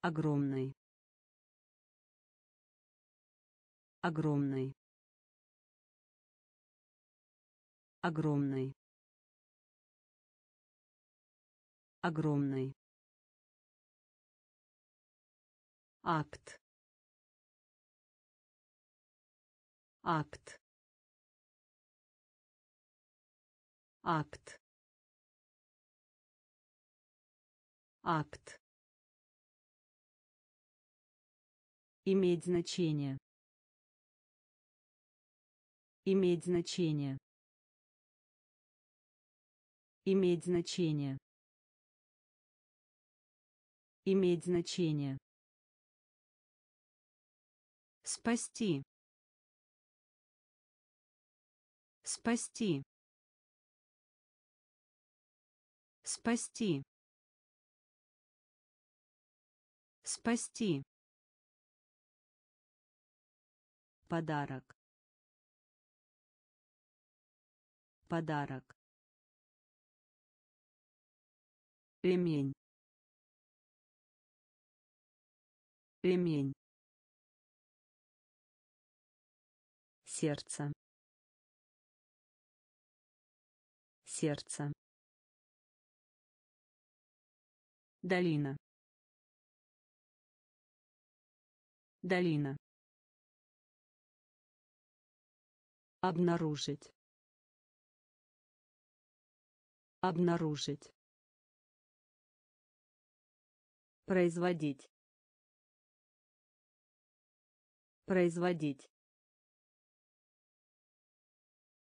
Огромный. Огромный. Огромный. Огромный акт. Акт. Акт. Акт. Иметь значение. Иметь значение. Иметь значение. Иметь значение спасти. Спасти. Спасти. Спасти. Подарок. Подарок. Ремень. Ремень сердце сердце. Долина. Долина. Обнаружить. Обнаружить. Производить. Производить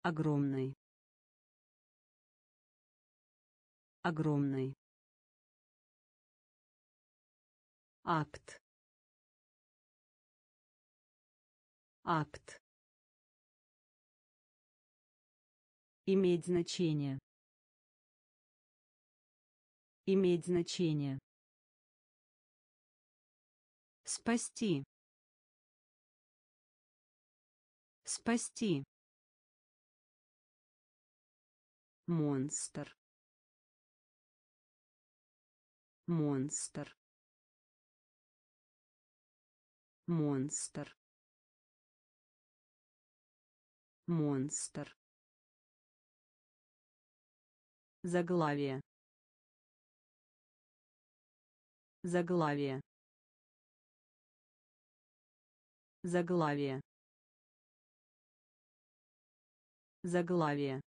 огромный огромный акт акт. Иметь значение. Иметь значение. Спасти. Спасти монстр. Монстр. Монстр. Монстр. Заглавие. Заглавие. Заглавие. Заглавие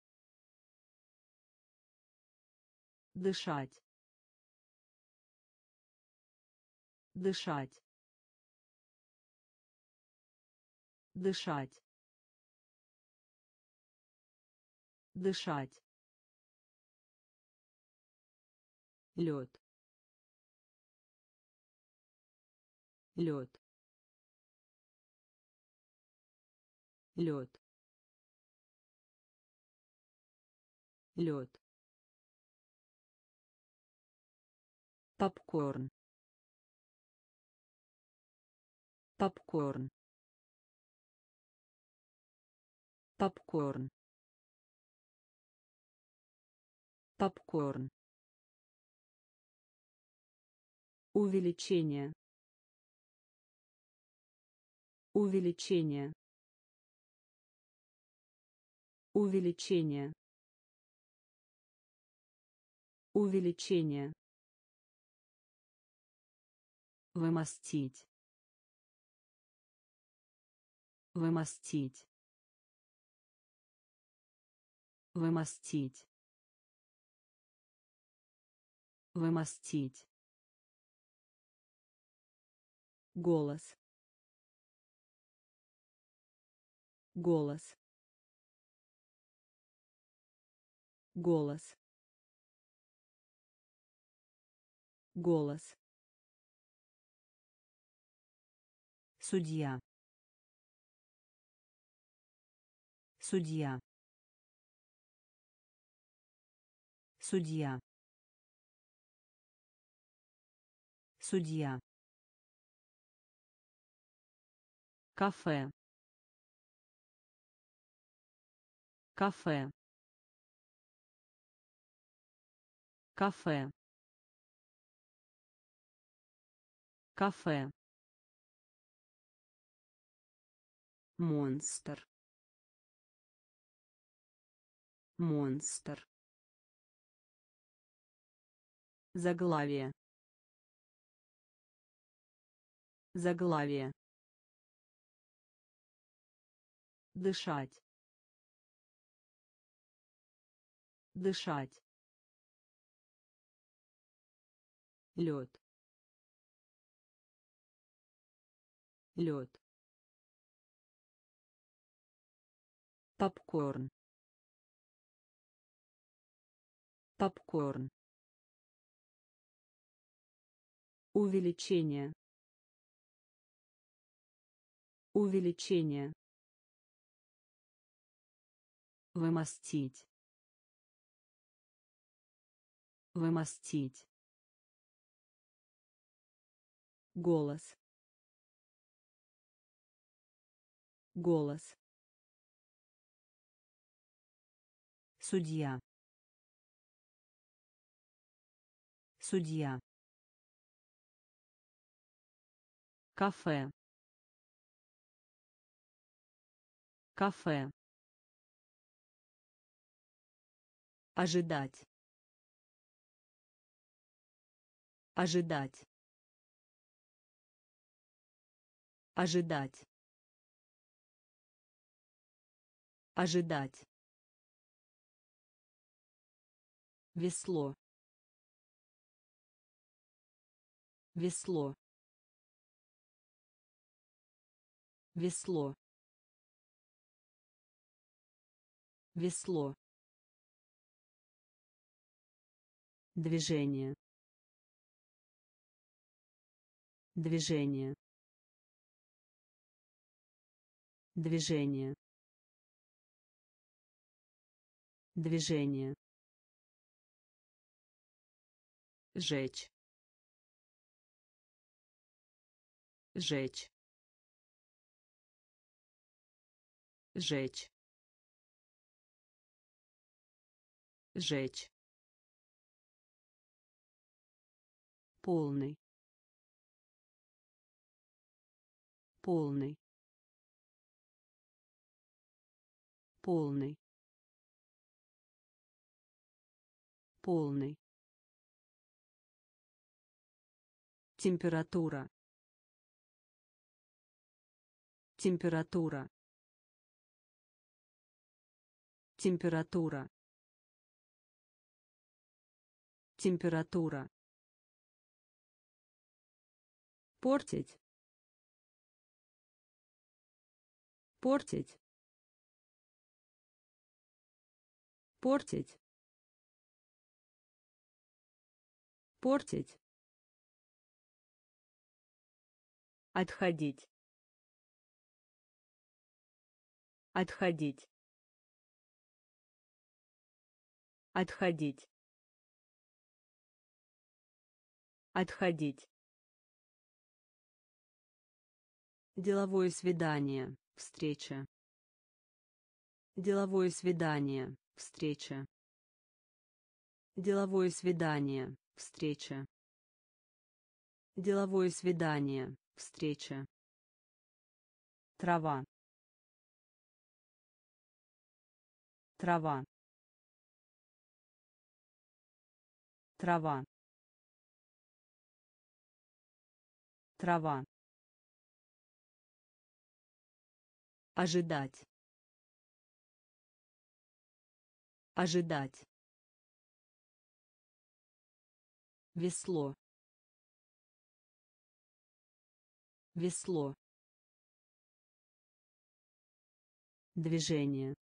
дышать дышать дышать дышать. Лед лед лед лед попкорн. Попкорн. Попкорн. Попкорн. Увеличение. Увеличение. Увеличение. Увеличение вымостить вымостить вымостить вымостить. Голос. Голос. Голос. Голос Судья. Судья. Судья. Судья. Кафе. Кафе. Кафе. Кафе. Монстр. Монстр. Заглавие. Заглавие. Дышать. Дышать. Лед. Лед попкорн. Попкорн. Увеличение. Увеличение. Вымостить. Вымостить. Голос. Голос Судья. Судья. Кафе. Кафе. Ожидать. Ожидать. Ожидать. Ожидать. Весло. Весло. Весло. Весло. Движение. Движение. Движение. Движение жечь. Жечь. Жечь. Жечь. Полный. Полный. Полный. Полный Температура. Температура. Температура. Температура. Портить. Портить. Портить. Портить. Отходить. Отходить. Отходить. Отходить. Деловое свидание, встреча. Деловое свидание, встреча. Деловое свидание, встреча. Деловое свидание, Встреча. Трава. Трава. Трава. Трава. Ожидать. Ожидать. Весло. Весло движение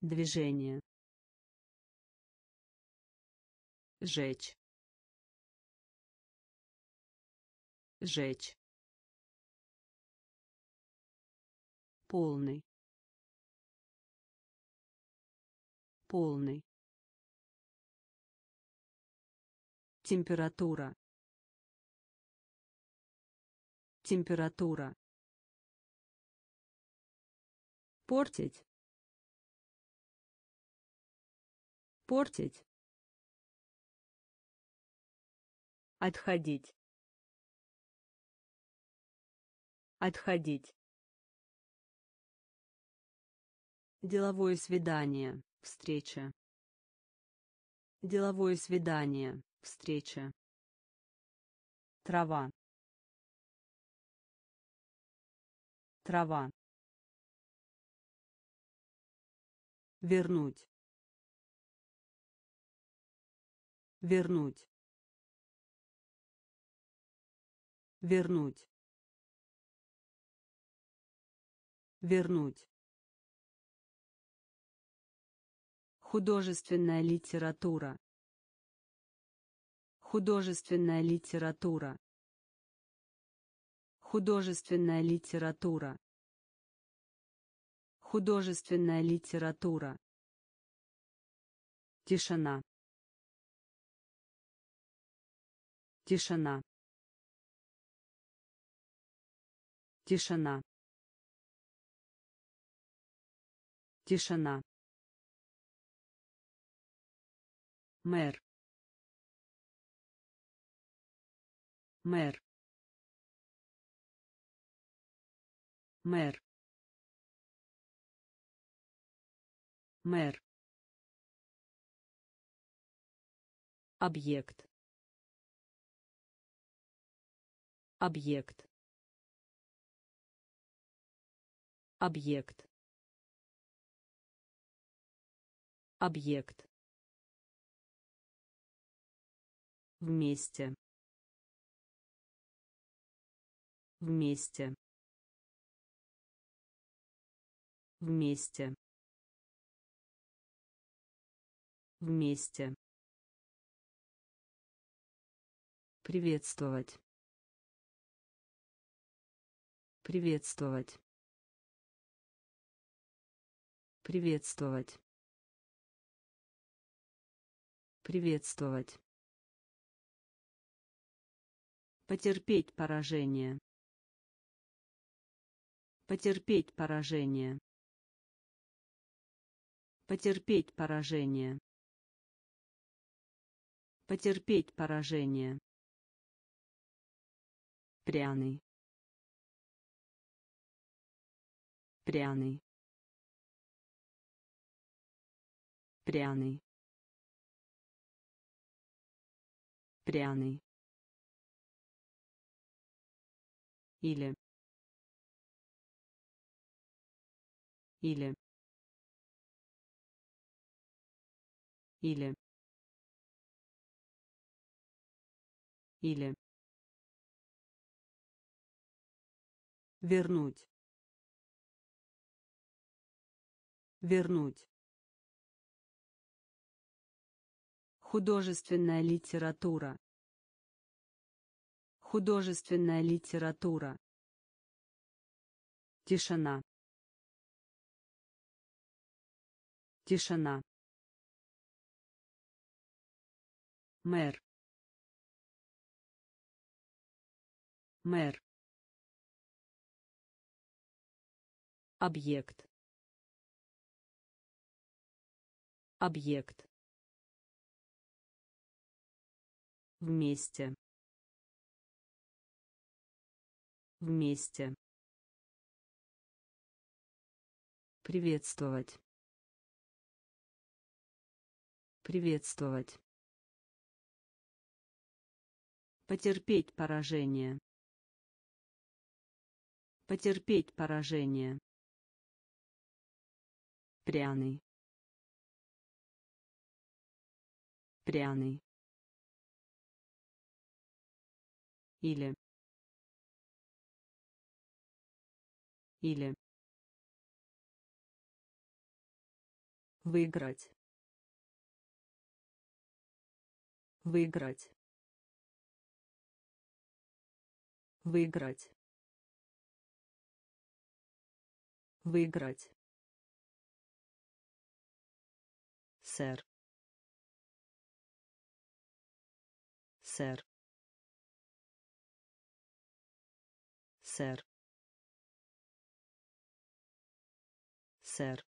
Движение. Жечь. Жечь. полный полный температура температура. Портить. Портить. Отходить. Отходить. Деловое свидание. Встреча. Деловое свидание. Встреча. Трава трава вернуть. Вернуть. Вернуть. Вернуть. Художественная литература. Художественная литература художественная литература Художественная литература. Тишина. Тишина. Тишина. Тишина. Мэр. Мэр. Мэр. Мэр. Объект. Объект. Объект. Объект. Вместе. Вместе. Вместе. Вместе. Приветствовать. Приветствовать. Приветствовать. Приветствовать. Потерпеть поражение. Потерпеть поражение. Потерпеть поражение. Потерпеть поражение. Пряный. Пряный. Пряный. Пряный. Или. Или. Или. Или. Вернуть. Вернуть. Художественная литература. Художественная литература. Тишина. Тишина. Мэр. Мэр. Объект. Объект. Вместе. Вместе. Приветствовать. Приветствовать. Потерпеть поражение. Потерпеть поражение. Пряный. Пряный. Или. Или. выиграть выиграть выиграть. Выиграть. Сэр. Сэр. Сэр. Сэр.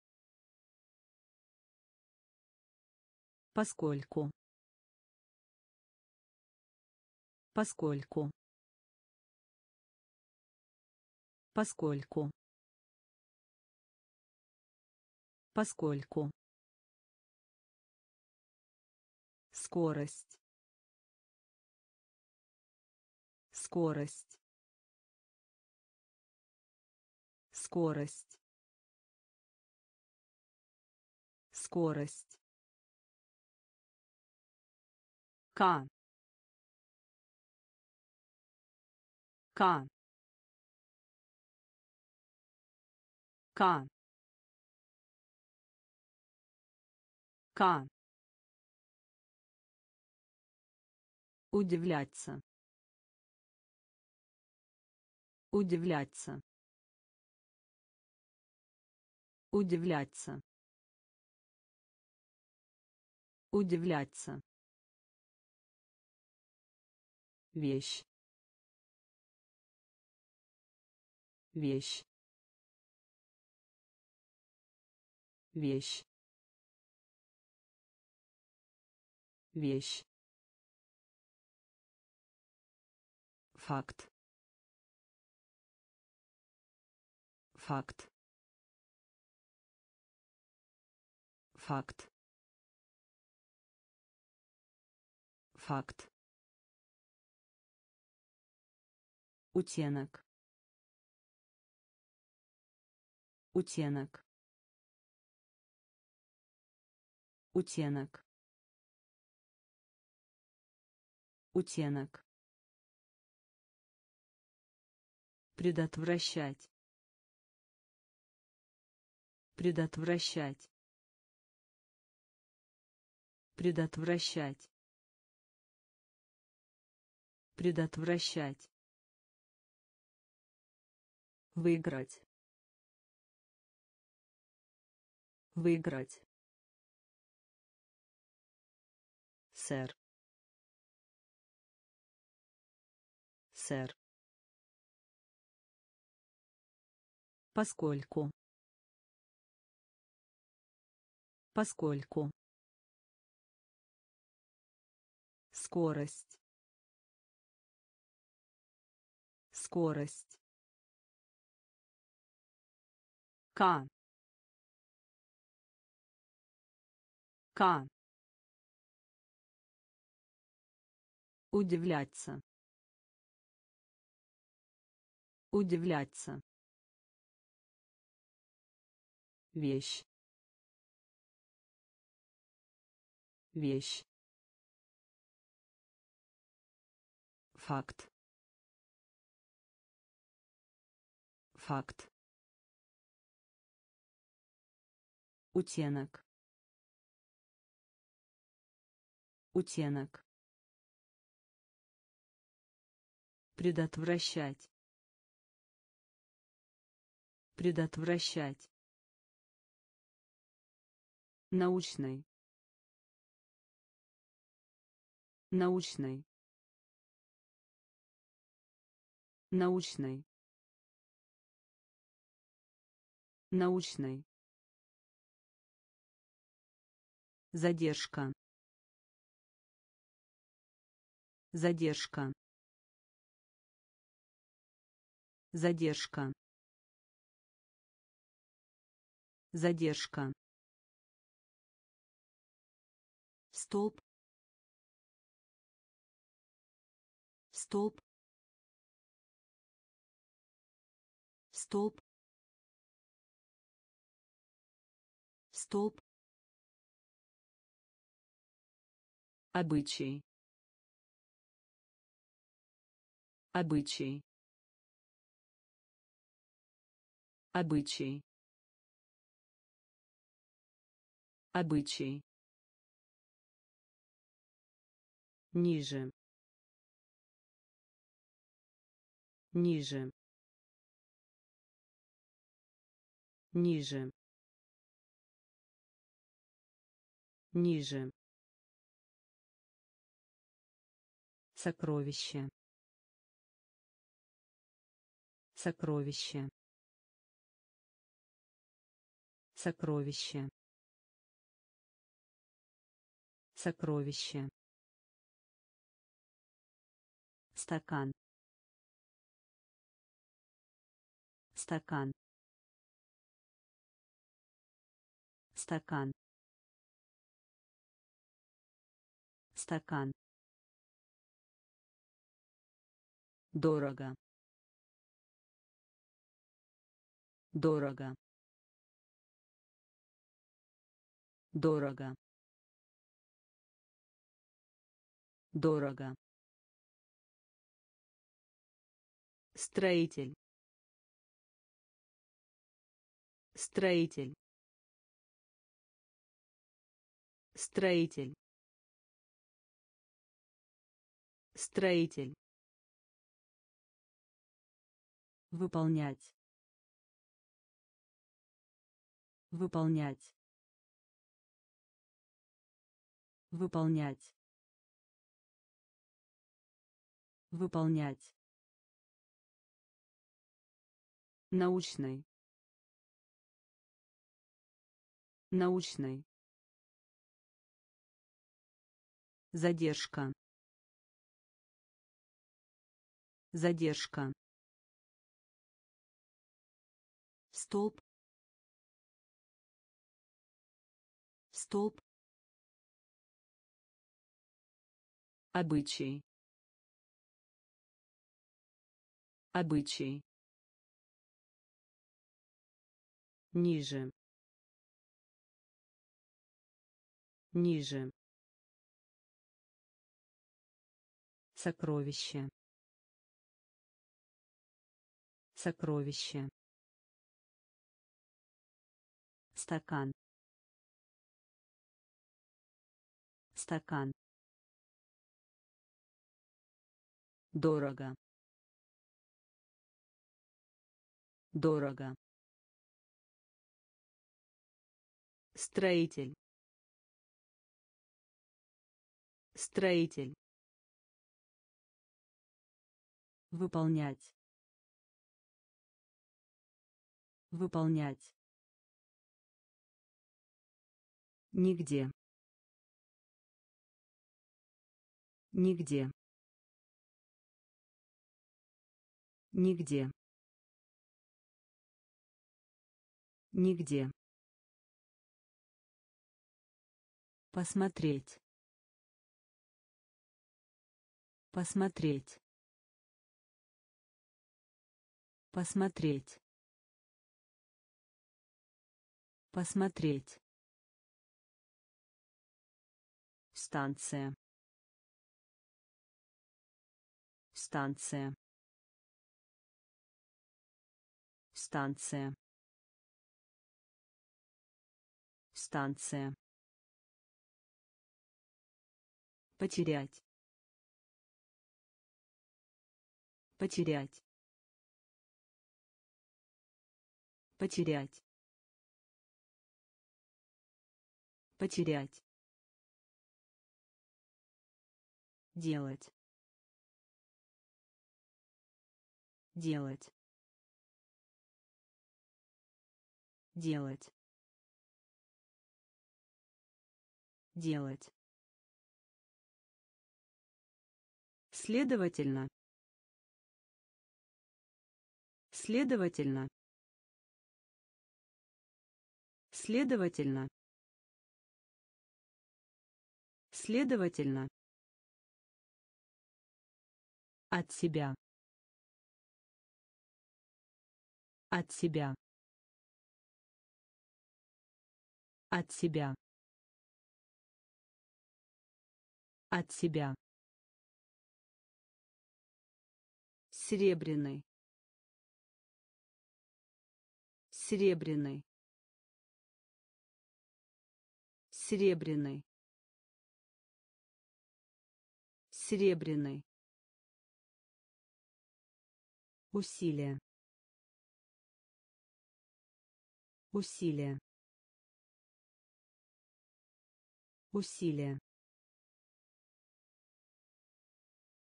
Поскольку. Поскольку поскольку. Поскольку. Скорость. Скорость. Скорость. Скорость. К. К. К. К. Удивляться. Удивляться. Удивляться. Удивляться. Вещь. Вещь. Вещь. Вещь. Факт. Факт. Факт. Факт. Утенок. Утенок. Утенок. Утенок. Предотвращать. Предотвращать. Предотвращать. Предотвращать. Выиграть. Выиграть. Сэр. Сэр. Поскольку. Поскольку. Скорость. Скорость. К. К. Удивляться. Удивляться. Вещь. Вещь. Факт. Факт. Утенок. Утенок. Предотвращать. Предотвращать. Научный. Научный. Научный. Научный. Задержка. Задержка. Задержка. Задержка. Столб. Столб. Столб. Столб. Обычай. Обычай. Обычай. Обычай. ниже. Ниже. Ниже. Ниже. Сокровище. Сокровище сокровище. Сокровище. Стакан. Стакан. Стакан. Стакан. Дорого. Дорого дорого. Дорого. Строитель. Строитель. Строитель. Строитель. Выполнять. Выполнять выполнять. Выполнять. Научный. Научный. Задержка. Задержка. Столб столб обычай. Обычай. Ниже. Ниже. Сокровище. Сокровище. Стакан. Стакан дорого. Дорого. Строитель. Строитель. Выполнять. Выполнять. Нигде. Нигде нигде. Нигде. Посмотреть. Посмотреть. Посмотреть. Посмотреть. Станция. Станция станция. Станция. Потерять. Потерять. Потерять. Потерять. Делать. Делать делать. Делать. Следовательно. Следовательно. Следовательно. Следовательно. От себя. От себя от себя. От себя. Серебряный. Серебряный. Серебряный. Серебряный. Усилие усилие усилие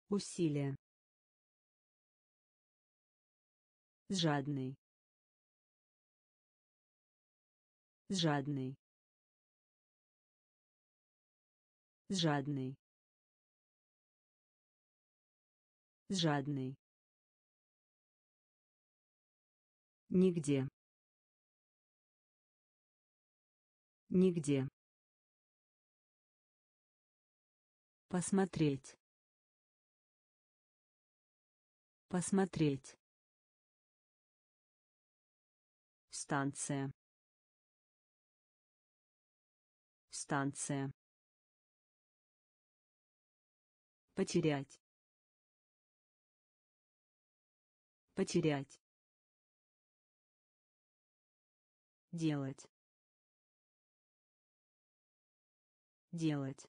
усилие жадный. Жадный. Жадный. Жадный. Нигде. Нигде посмотреть. Посмотреть. Станция. Станция. Потерять. Потерять. Делать. Делать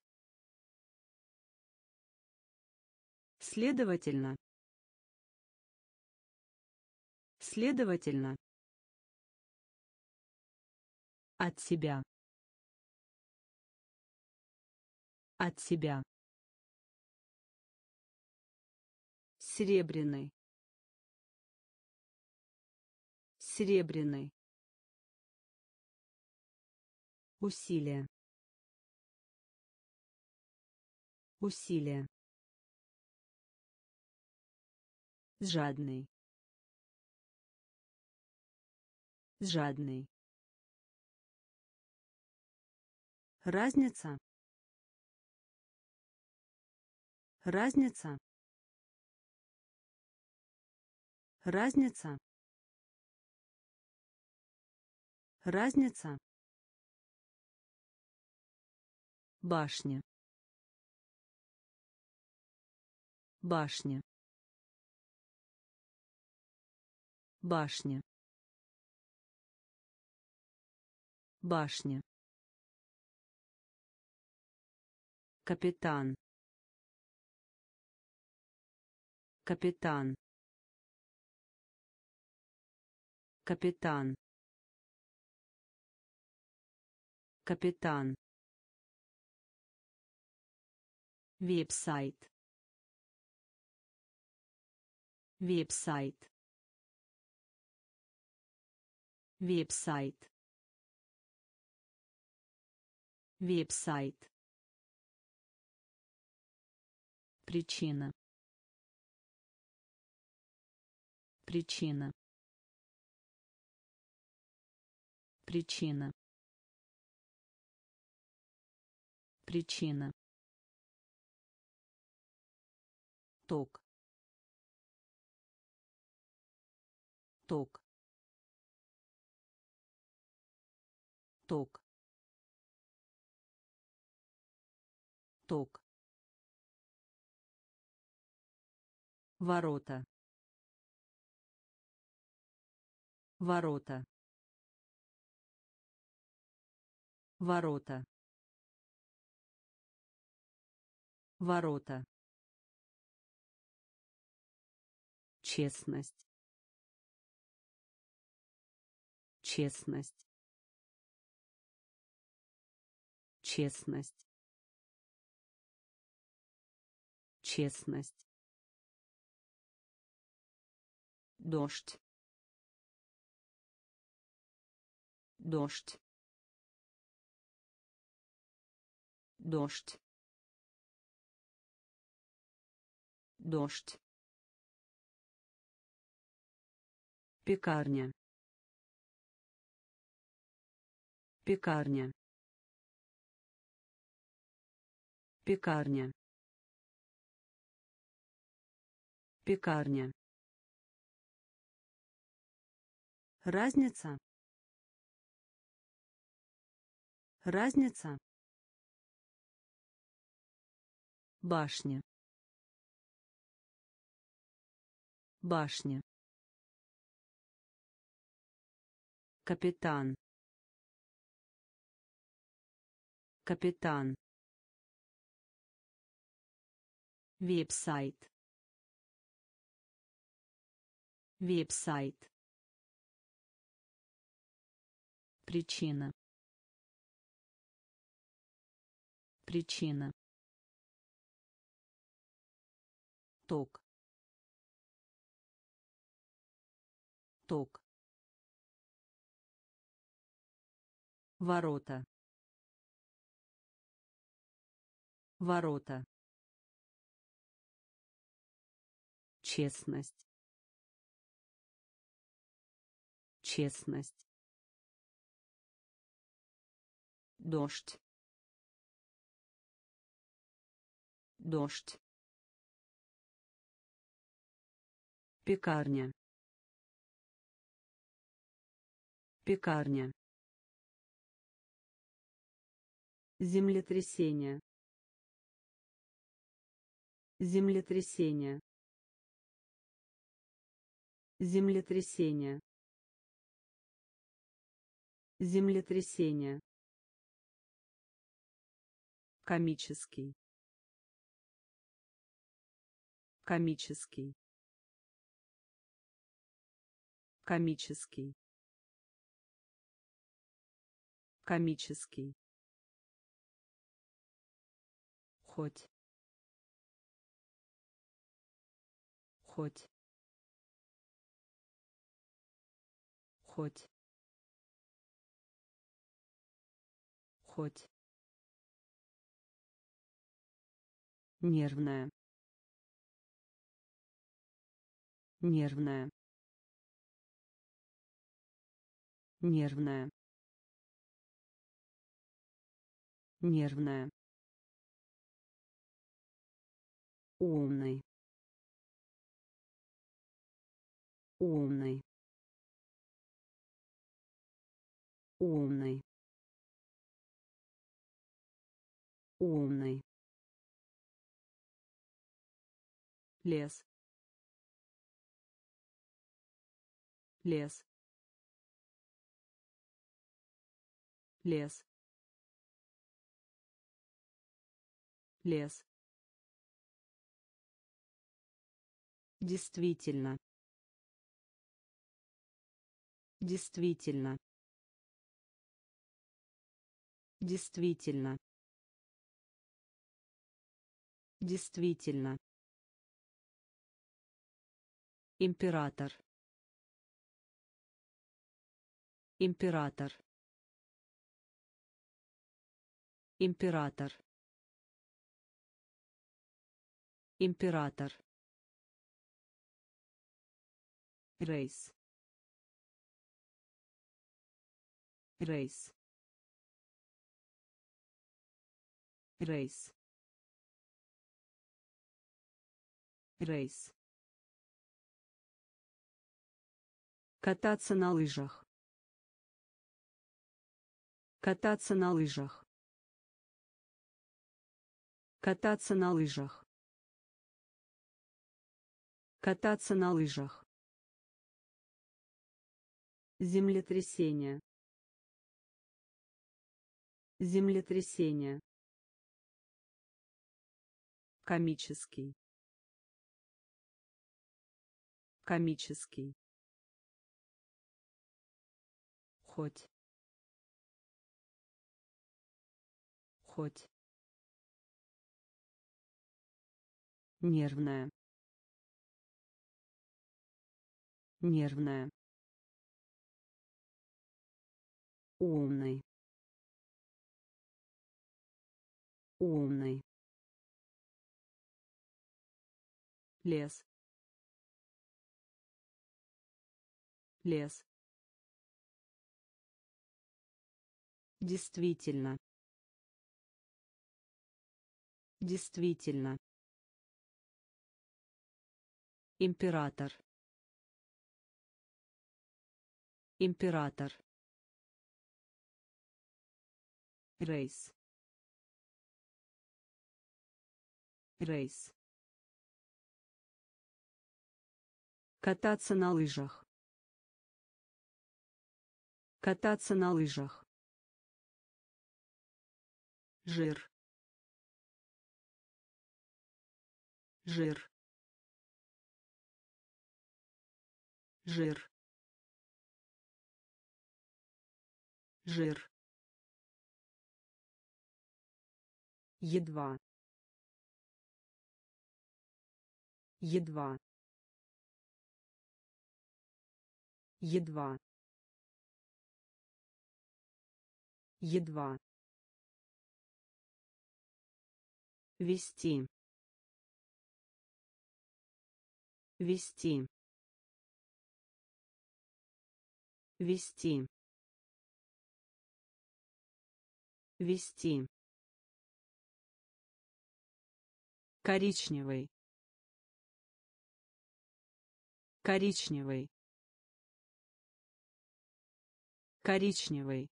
следовательно. Следовательно. От себя. От себя. Серебряный. Серебряный. Усилие усилие жадный. Жадный. Разница. Разница. Разница. Разница. Башня. Башня башня. Башня. Капитан. Капитан. Капитан. Капитан. Веб-сайт. Веб-сайт веб-сайт. Веб-сайт. Причина. Причина. Причина. Причина. Ток. Ток ток. Ток. Ворота. Ворота. Ворота. Ворота. Честность. Честность честность. Честность. Дождь. Дождь. Дождь. Дождь. Пекарня. Пекарня пекарня. Пекарня. Разница. Разница. Башня. Башня. Капитан. Капитан. Веб-сайт. Веб-сайт. Причина. Причина. Ток. Ток. Ворота. Ворота. Честность. Честность. Дождь. Дождь. Пекарня. Пекарня. Землетрясение. Землетрясение. Землетрясение. Землетрясение. Комический. Комический. Комический. Комический. Хоть. Хоть. Хоть. Хоть. Нервная. Нервная. Нервная. Нервная. Умный. Умный. Умный. Умный. лес лес лес лес Действительно. Действительно. Действительно. Действительно. Император. Император. Император. Император. Рейс. Рейс. Рейс. Рейс. Кататься на лыжах. Кататься на лыжах. Кататься на лыжах. Кататься на лыжах. Землетрясение. Землетрясение. Комический. Комический. Хоть. Хоть. Нервная. Нервная. Умный. Умный. Лес лес Действительно. Действительно. Император. Император. Рейс. Рейс. Кататься на лыжах. Кататься на лыжах. жир. Жир. Жир. Жир. Едва. Едва едва. Едва. Вести. Вести. Вести. Вести. Коричневый. Коричневый коричневый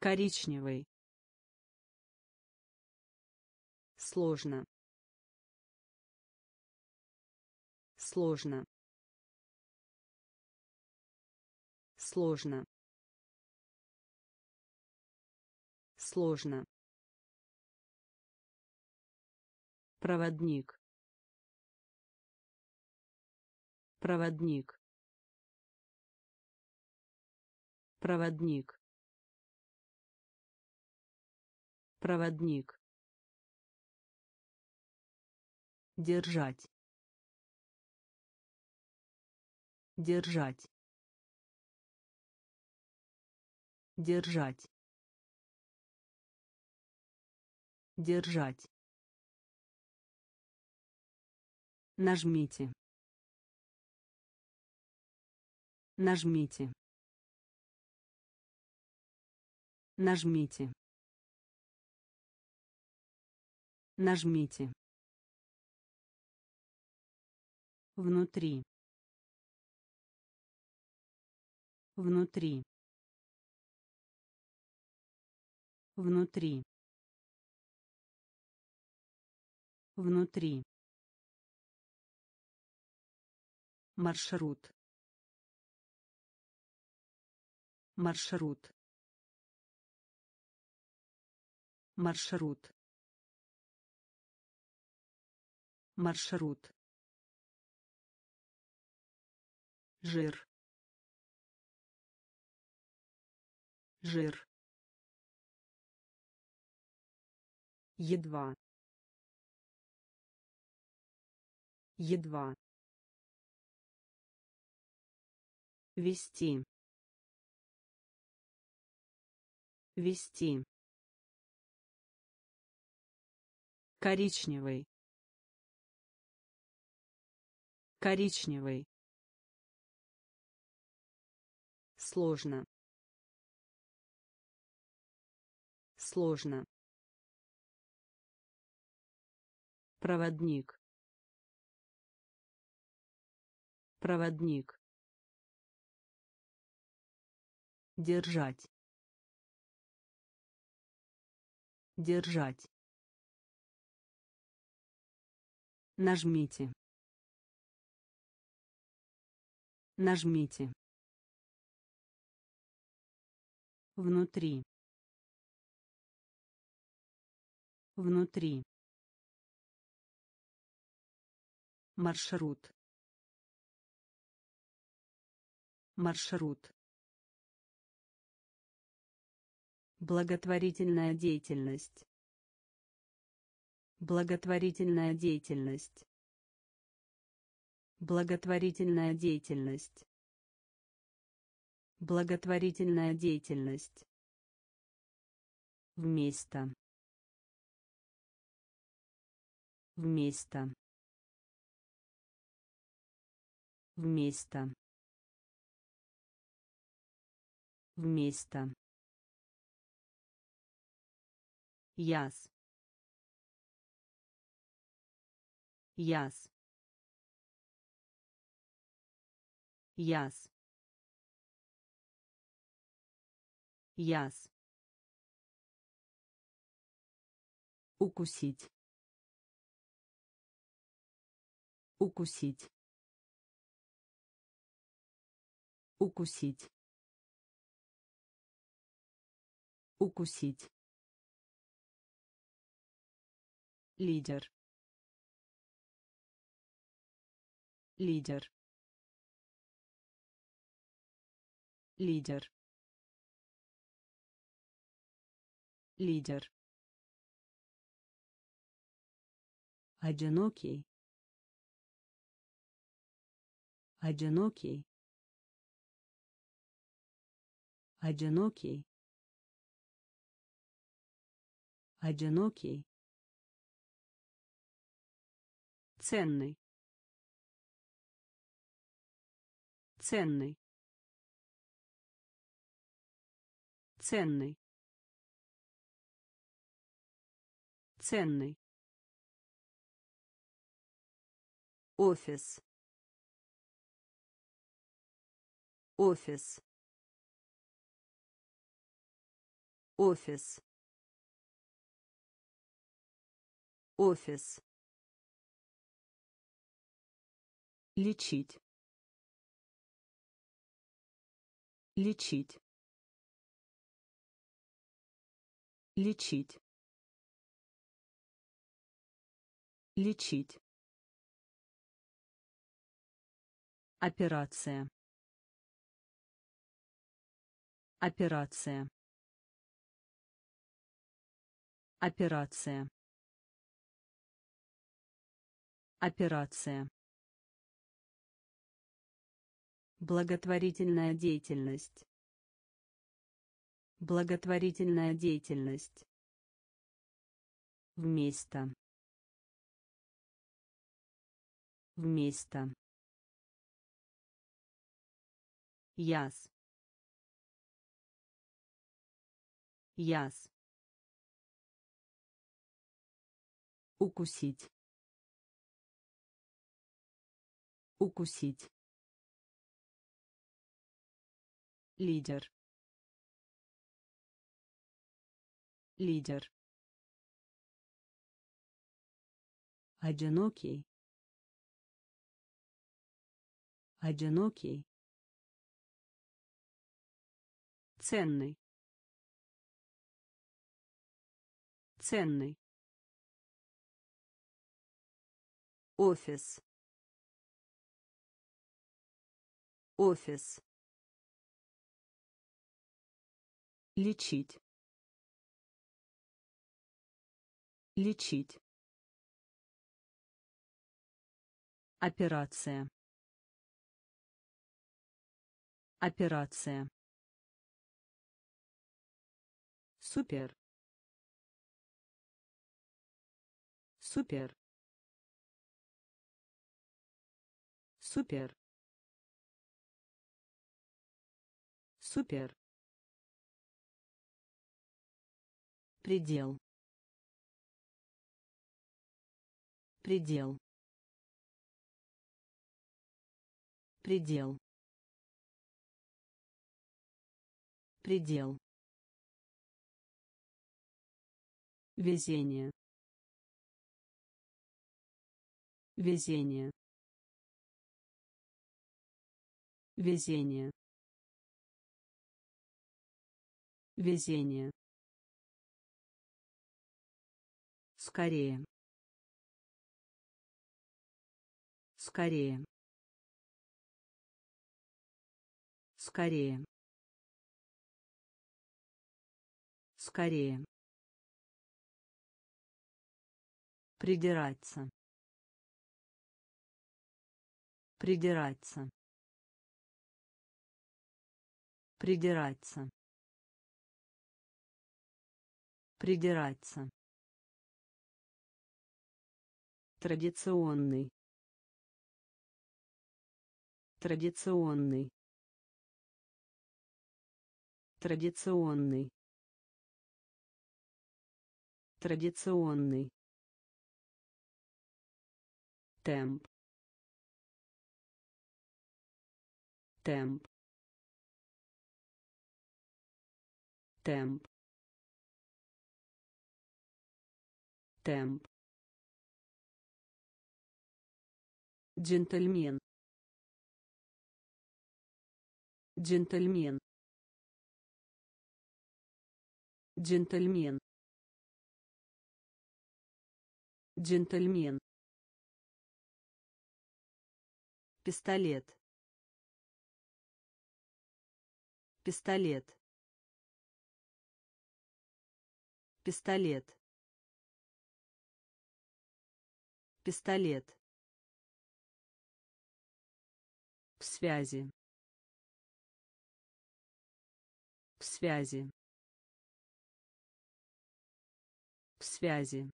коричневый сложно сложно сложно сложно. Проводник проводник проводник. Проводник. Держать. Держать. Держать. Держать. Нажмите. Нажмите нажмите. Нажмите. Внутри. Внутри. Внутри. Внутри. Маршрут. Маршрут маршрут маршрут жир жир едва едва вести вести коричневый коричневый сложно сложно проводник проводник держать держать нажмите. Нажмите. Внутри. Внутри. Маршрут. Маршрут. Благотворительная деятельность благотворительная деятельность. Благотворительная деятельность. Благотворительная деятельность. Вместо. Вместо. Вместо. Вместо. Яс яс. Яс. Яс. Укусить. Укусить. Укусить. Укусить. Лидер. Лидер. Лидер. Лидер. Одинокий. Одинокий. Одинокий. Одинокий. Ценный. Ценный. Ценный. Ценный. Офис. Офис. Офис. Офис. Лечить. Лечить. Лечить. Лечить. Операция. Операция. Операция. Операция. Благотворительная деятельность. Благотворительная деятельность. Вместо. Вместо. Яс. Яс. Укусить. Укусить. Лидер. Лидер. Одинокий. Одинокий. Ценный. Ценный. Офис. Офис. Лечить. Лечить. Операция. Операция. Супер. Супер. Супер. Супер. Предел. Предел. Предел. Предел. Везение. Везение. Везение. Везение. Скорее. Скорее. Скорее. Скорее. Придираться. Придираться. Придираться. Придираться. Традиционный. Традиционный. Традиционный. Традиционный. Темп. Темп. Темп. Темп. Джентльмен. Джентльмен. джентльмен. Джентльмен. Пистолет. Пистолет. Пистолет. Пистолет в связи. В связи. В связи.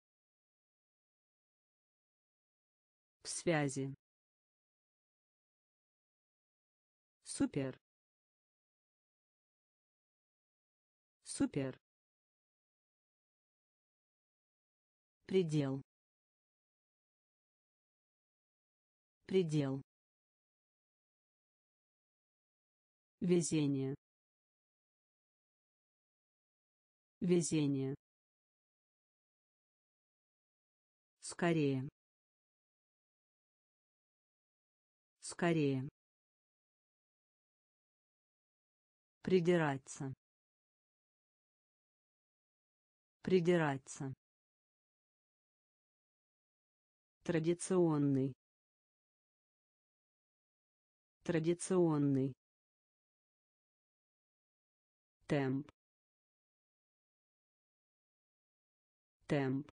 В связи. Супер. Супер. Предел. Предел везение. Везение. Скорее. Скорее. Придираться. Придираться. Традиционный. Традиционный темп. Темп.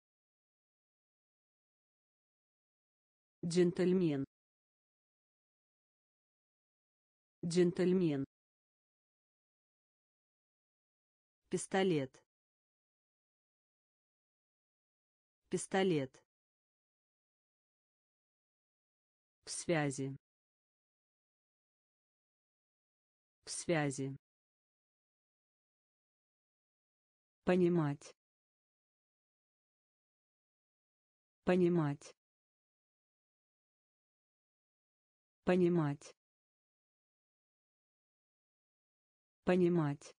Джентльмен. Джентльмен. Пистолет. Пистолет. В связи. В связи понимать. Понимать. Понимать. Понимать.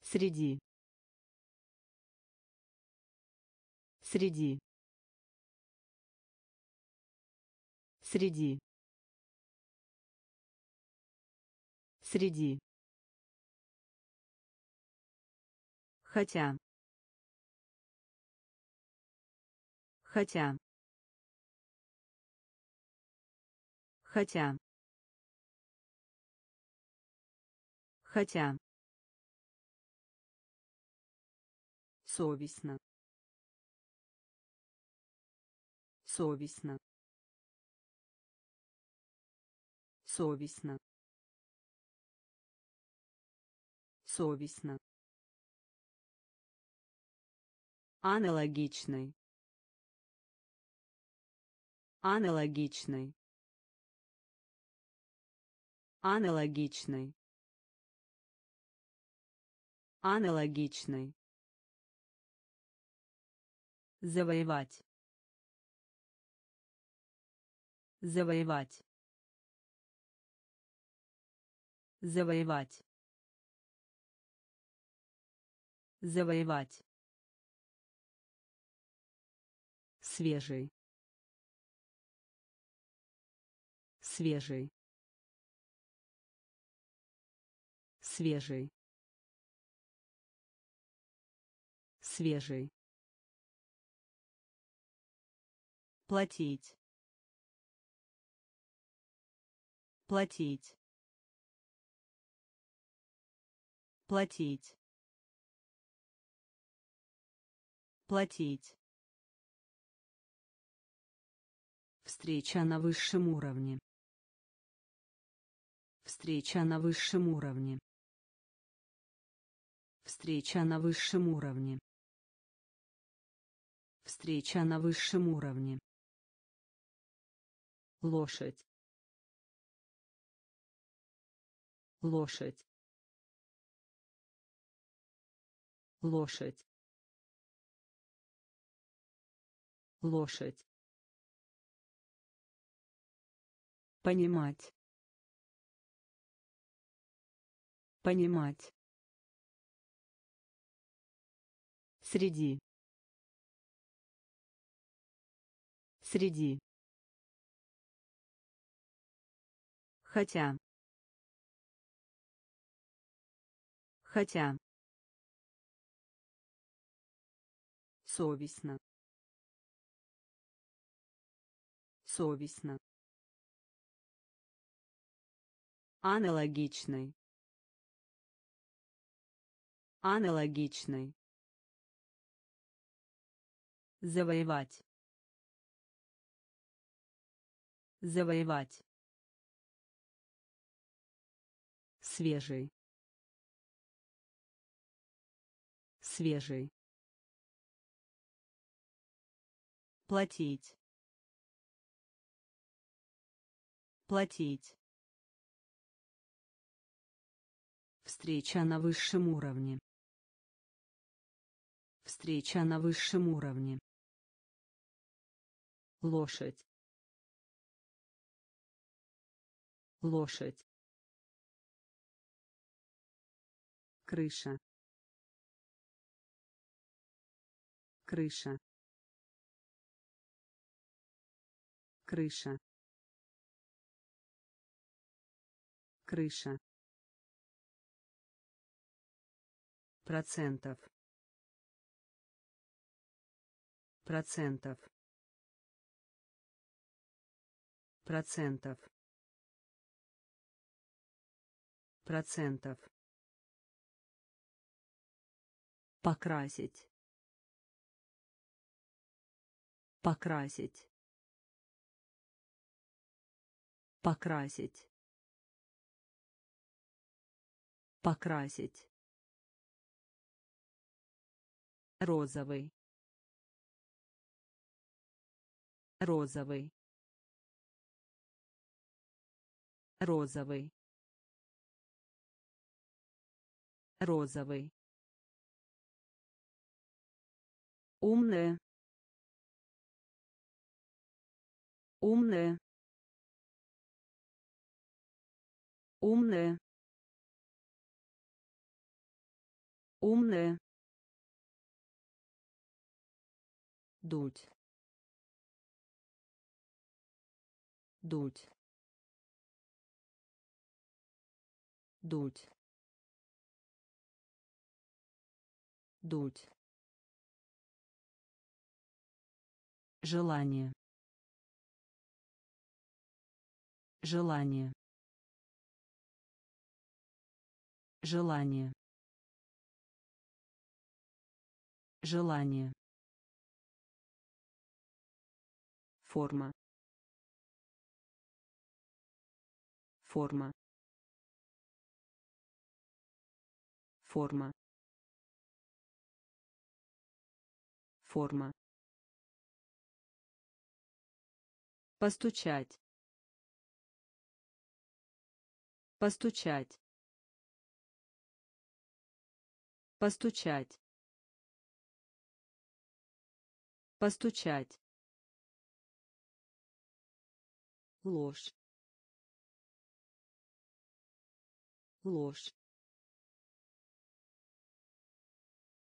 Среди. Среди. Среди. Среди хотя. Хотя. Хотя. Хотя. Совестно. Совестно. Совестно. Совестно аналогичный аналогичный аналогичный аналогичный завоевать. Завоевать. Завоевать. Завоевать свежий. Свежий. Свежий. Свежий. Платить. Платить. Платить. Платить встреча на высшем уровне. Встреча на высшем уровне. Встреча на высшем уровне. Встреча на высшем уровне. Лошадь. Лошадь. Лошадь. Лошадь понимать понимать среди среди хотя Хотя. Совестно. Совестно. Аналогичный. Аналогичный. Завоевать. Завоевать. Свежий. Свежий. Платить. Платить. Встреча на высшем уровне. Встреча на высшем уровне. Лошадь. Лошадь. Крыша. Крыша. Крыша. Крыша. Процентов. Процентов. Процентов. Процентов. Покрасить. Покрасить. Покрасить. Покрасить розовый розовый розовый розовый. Умная умная умная умная дуть дуть дуть дуть желание. Желание. Желание. Желание форма. Форма. Форма. Форма. Постучать. Постучать. Постучать. Постучать ложь. Ложь.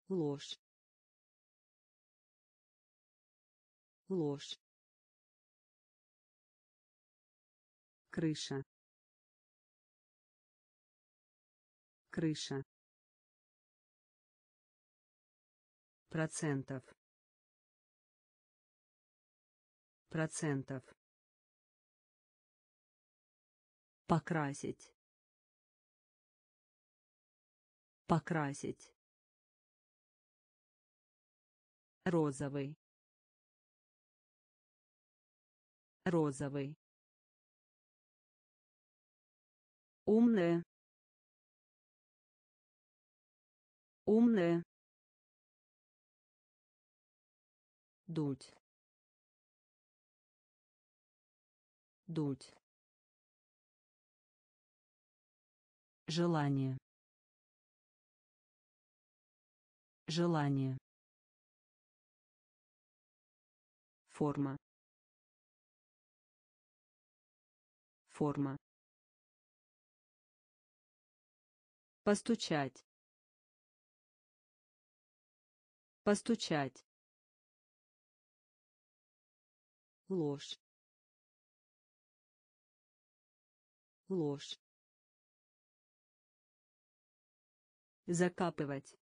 Ложь. Ложь. Крыша. Крыша. Процентов. Процентов покрасить. Покрасить. Розовый. Розовый. Умная умная дуть. Дуть желание. Желание. Форма. Форма. Постучать. Постучать. Ложь. Ложь закапывать.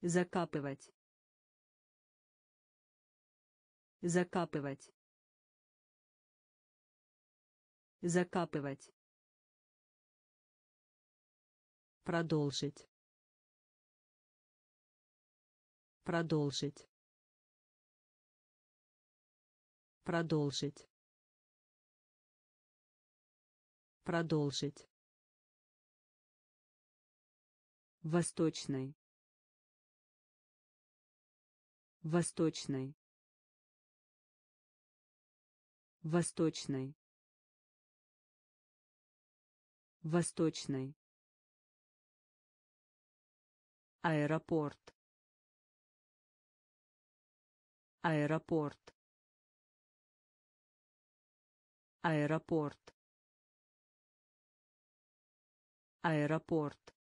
Закапывать. Закапывать. Закапывать. Продолжить. Продолжить. Продолжить. Продолжить восточной восточной восточной восточной. Аэропорт. Аэропорт. Аэропорт. Аэропорт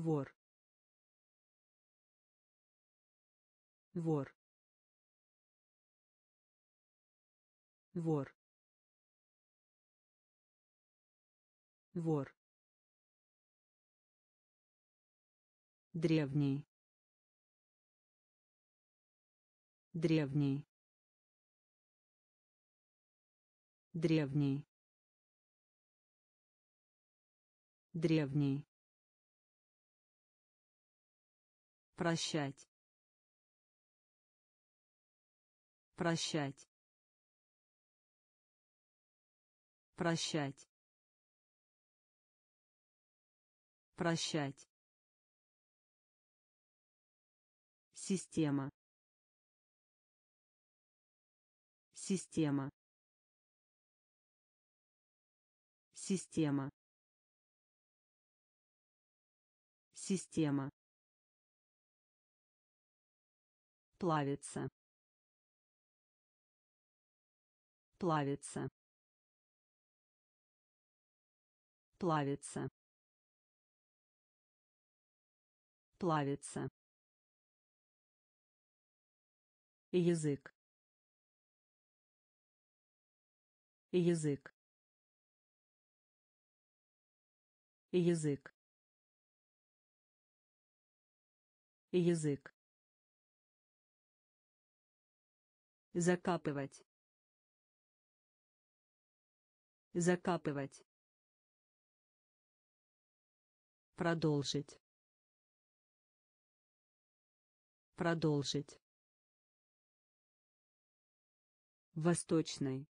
вор вор вор вор древний. Древний. Древний. Древний прощать прощать прощать прощать Система. Система. Система. Система. Плавится. Плавится. Плавится. Плавится. язык язык язык язык закапывать закапывать продолжить продолжить Восточной.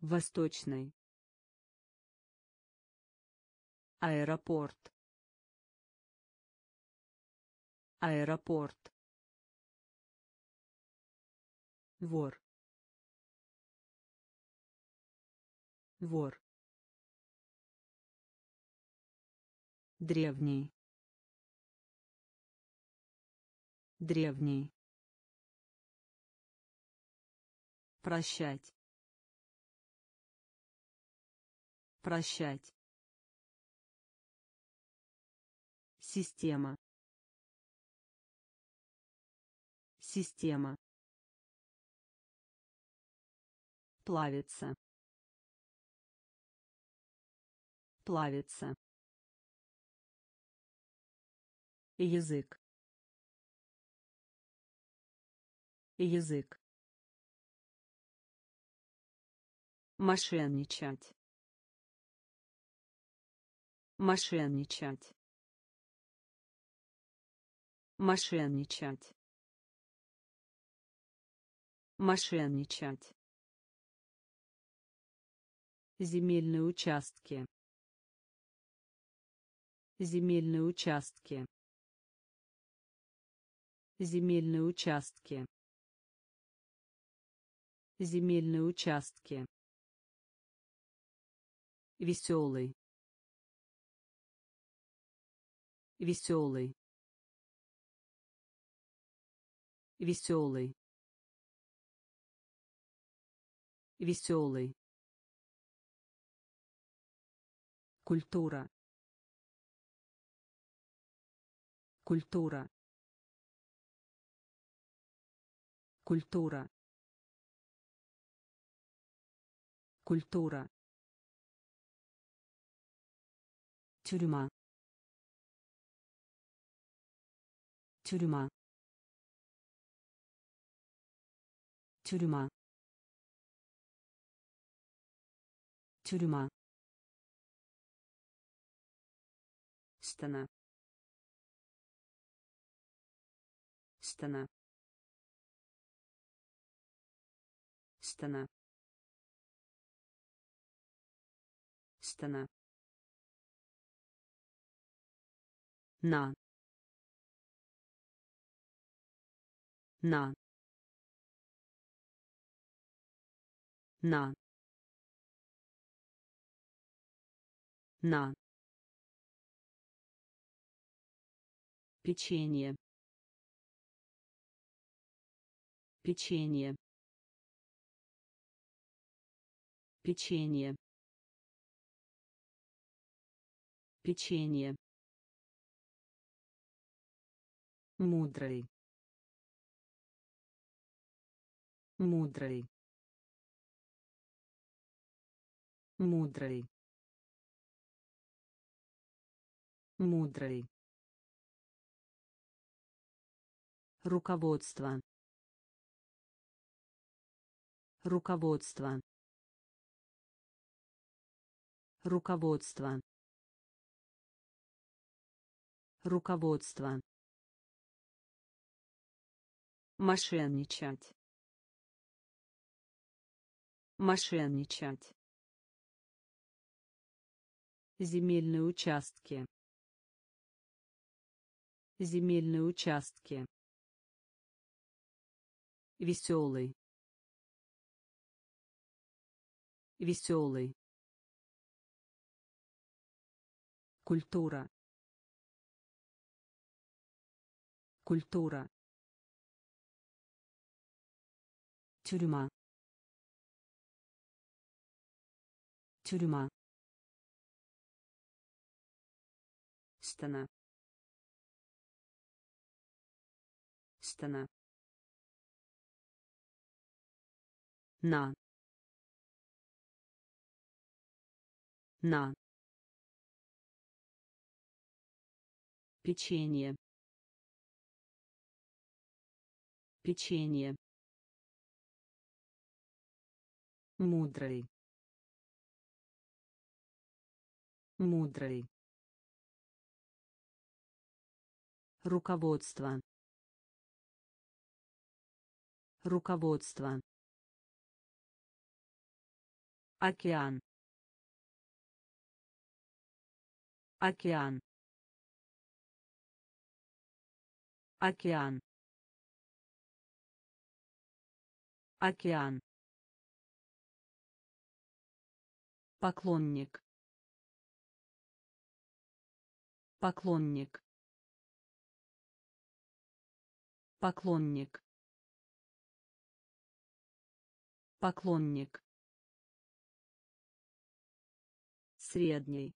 Восточной. Аэропорт. Аэропорт. Вор. Вор. Древний. Древний. прощать прощать система система плавится. Плавится. Язык. Язык. Мошенничать. Мошенничать. Мошенничать. Мошенничать земельные участки. Земельные участки. Земельные участки. Земельные участки. Веселый. Веселый. Веселый. Веселый культура культура культура культура тюрьма тюрьма тюрьма тюрьма стена. Стена. Стена. Стена. На. На. На. На печенье. Печенье. Печенье. Печенье. Мудрый. Мудрый. Мудрый. Мудрый руководство. Руководство. Руководство. Руководство. Мошенничать. Мошенничать. Земельные участки. Земельные участки веселый. Веселый. Культура. Культура. Тюрьма. Тюрьма. Стена. Стена на. На. Печенье. Печенье. Мудрый. Мудрый. Руководство. Руководство океан. Океан. Океан. Океан. Поклонник. Поклонник. Поклонник. Поклонник средний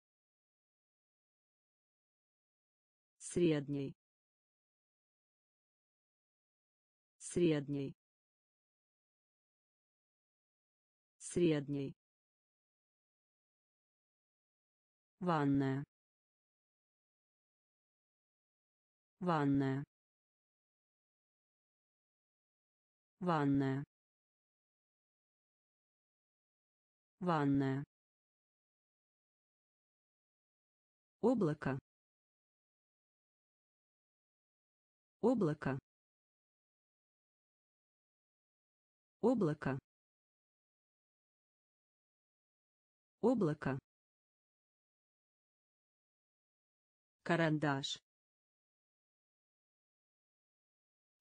средний средний средний ванная. Ванная. Ванная. Ванная облако. Облако. Облако. Облако. Карандаш.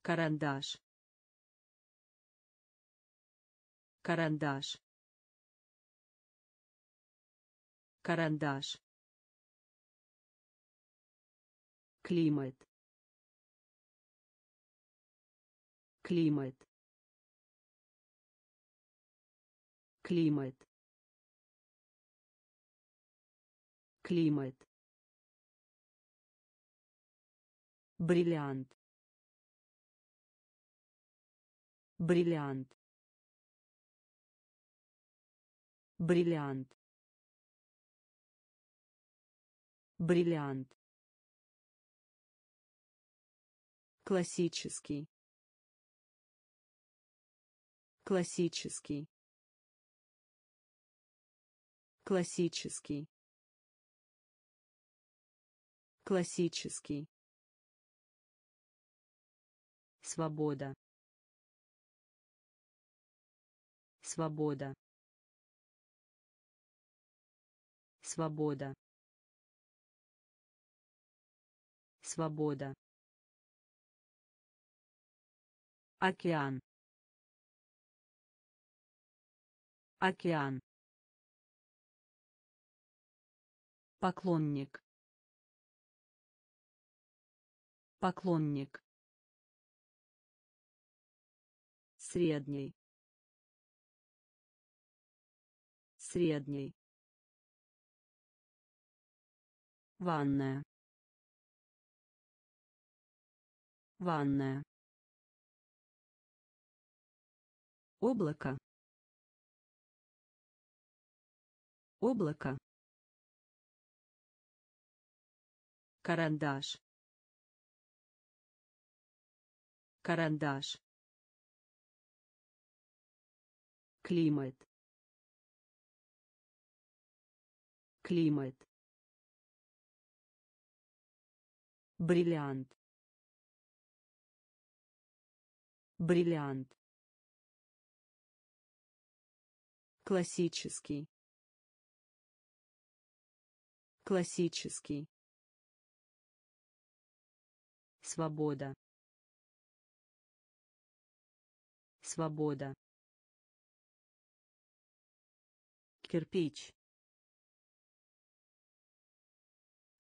Карандаш. Карандаш. Карандаш климат. Климат. Климат. Климат. Бриллиант. Бриллиант. Бриллиант. Бриллиант классический. Классический. Классический. Классический. Свобода. Свобода. Свобода. Свобода океан. Океан. Поклонник. Поклонник. Средний. Средний. Ванная. Ванная облако. Облако. Карандаш. Карандаш. Климат. Климат. Бриллиант. Бриллиант классический. Классический. Свобода. Свобода. Кирпич.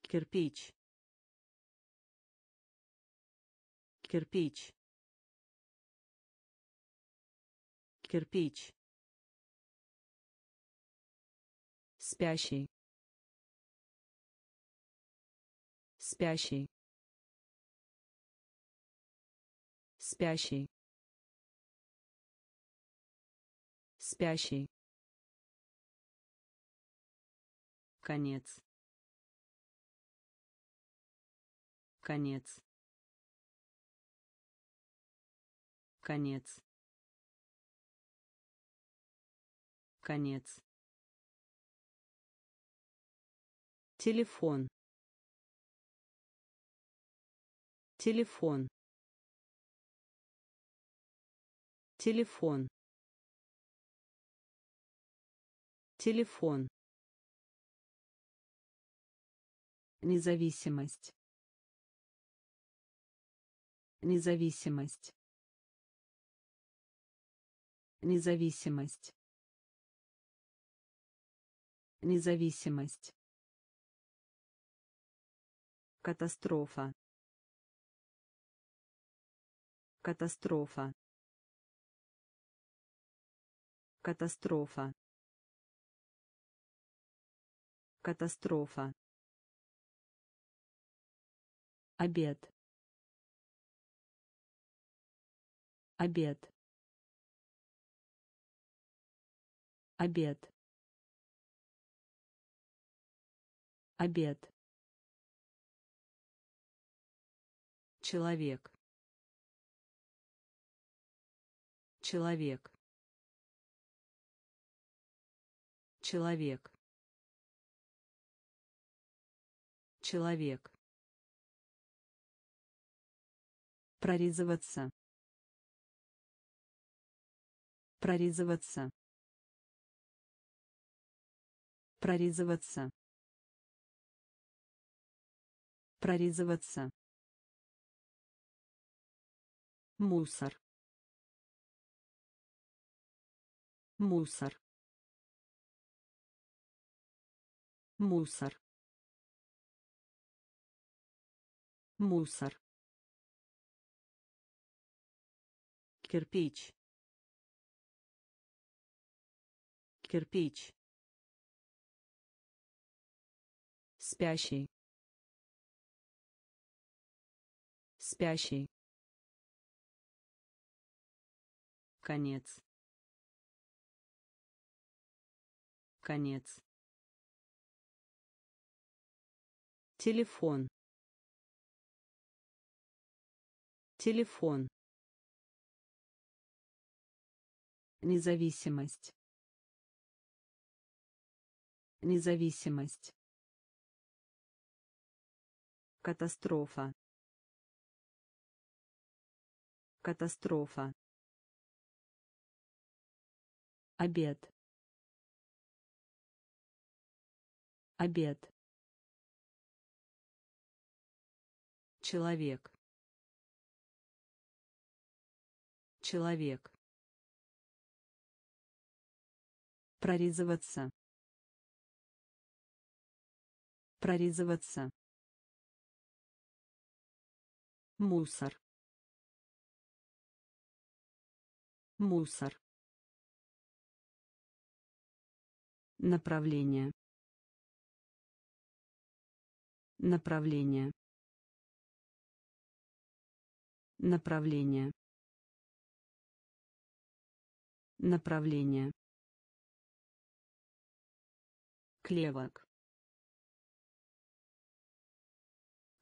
Кирпич. Кирпич. Кирпич спящий. Спящий. Спящий. Спящий. Конец. Конец. Конец. Конец телефон. Телефон. Телефон. Телефон. Независимость. Независимость. Независимость. Независимость катастрофа. Катастрофа. Катастрофа. Катастрофа. Обед. Обед. Обед. Обед человек. Человек. Человек. Человек. Прорезываться. Прорезываться. Прорезываться. Прорезываться мусор. Мусор. Мусор. Мусор. Кирпич. Кирпич. Спящий. Спящий конец. Конец. Телефон. Телефон. Независимость. Независимость. Катастрофа. Катастрофа обед. Обед. Человек. Человек. Прорезываться. Прорезываться. Мусор. Мусор направление. Направление. Направление. Направление. Клевок.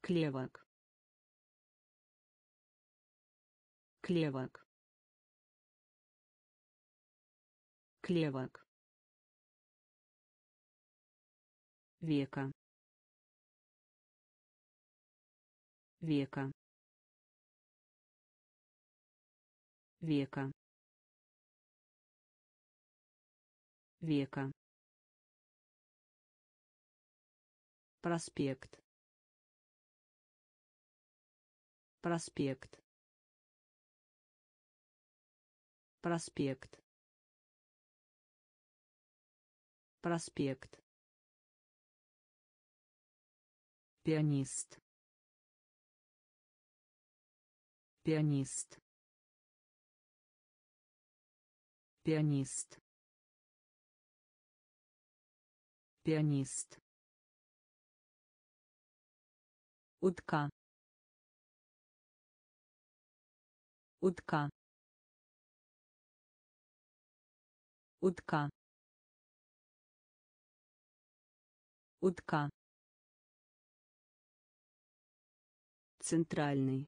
Клевок. Клевок. Клевок века. Века. Века. Века. Проспект. Проспект. Проспект. Проспект пианист пианист пианист пианист утка утка утка утка центральный.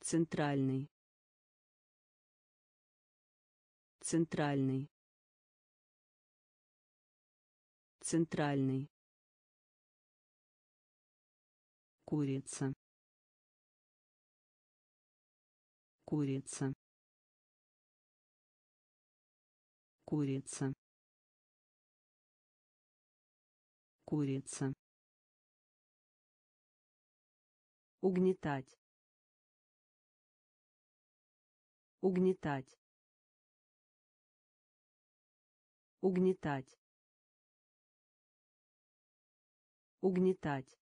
Центральный. Центральный. Центральный. Курица. Курица. Курица. Курица угнетать. Угнетать. Угнетать. Угнетать.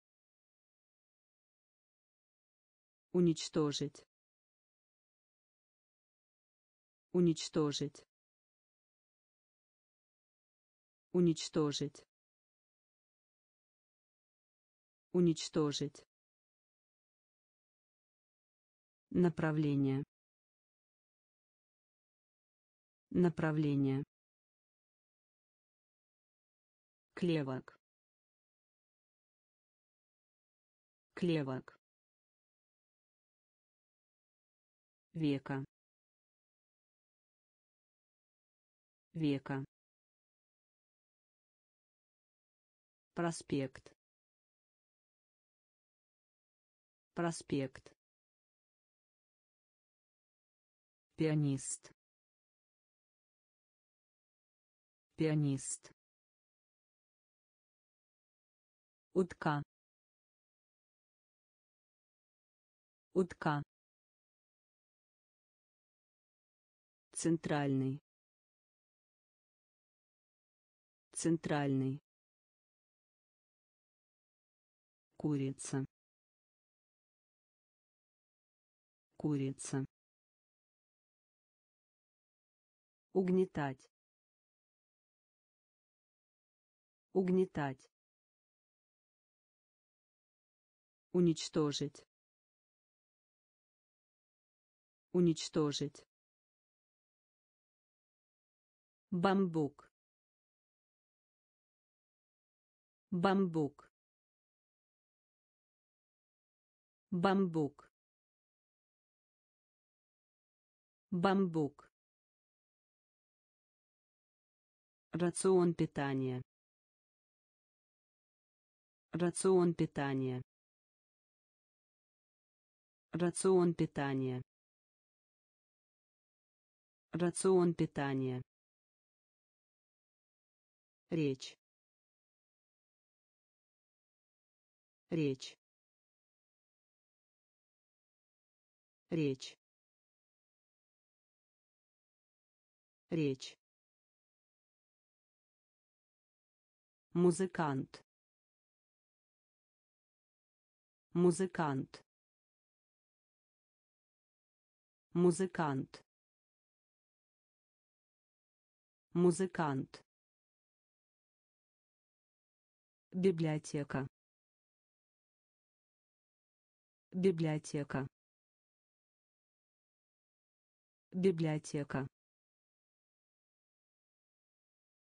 Уничтожить. Уничтожить. Уничтожить. Уничтожить направление. Направление. Клевок. Клевок. Века. Века. Проспект. Проспект пианист пианист утка утка центральный центральный курица курица угнетать. Угнетать. Уничтожить. Уничтожить. Бамбук. Бамбук. Бамбук. Бамбук рацион питания. Рацион питания. Рацион питания. Рацион питания. Речь. Речь. Речь. Речь музыкант. Музыкант. Музыкант. Музыкант. Библиотека. Библиотека. Библиотека.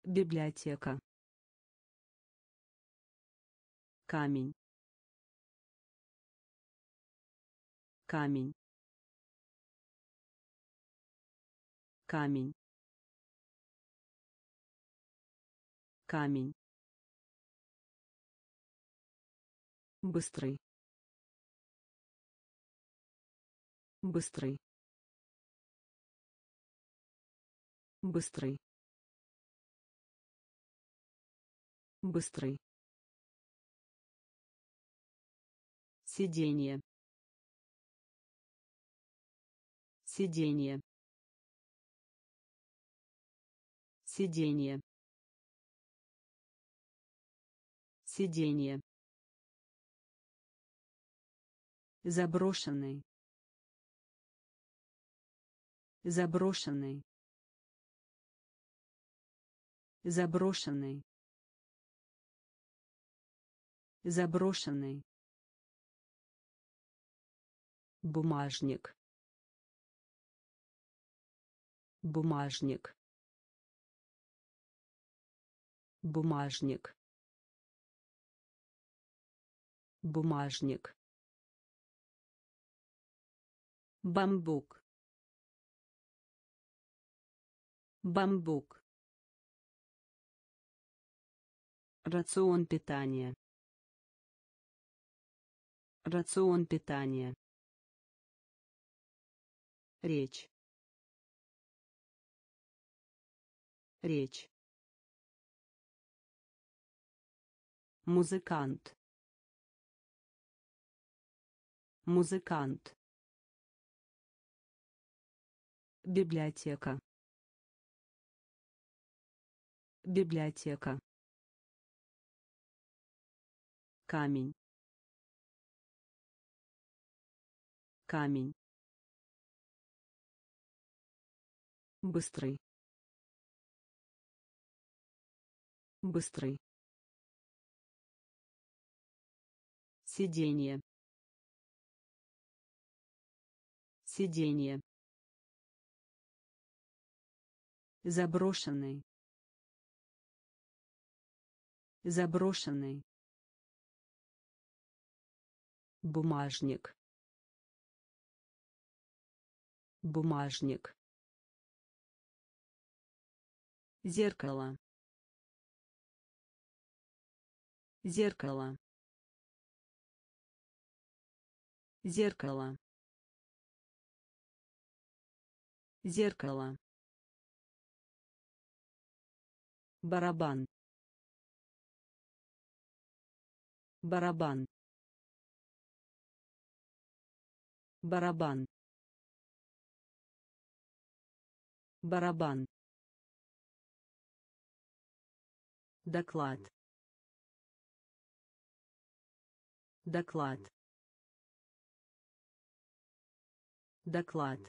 Библиотека камень. Камень. Камень. Камень. Быстрый. Быстрый. Быстрый. Быстрый сиденье. Сиденье. Сиденье. Сиденье. Заброшенный. Заброшенный. Заброшенный. Заброшенный бумажник бумажник бумажник бумажник бамбук бамбук рацион питания рацион питания речь. Речь. Музыкант. Музыкант. Библиотека. Библиотека. Камень. Камень быстрый. Быстрый. Сиденье. Сиденье. Заброшенный. Заброшенный. Бумажник. Бумажник зеркало. Зеркало. Зеркало. Зеркало. Барабан. Барабан. Барабан. Барабан доклад. Доклад. Доклад.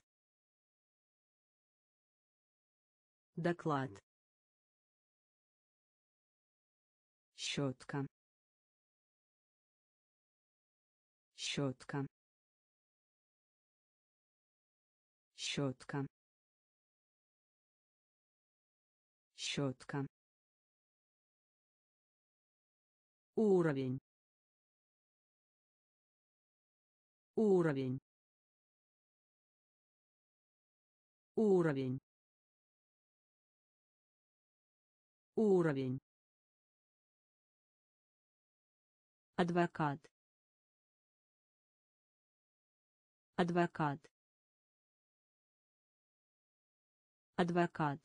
Доклад. Щетка. Щетка. Щетка. Щетка уровень. Уровень. Уровень. Уровень. Адвокат. Адвокат. Адвокат.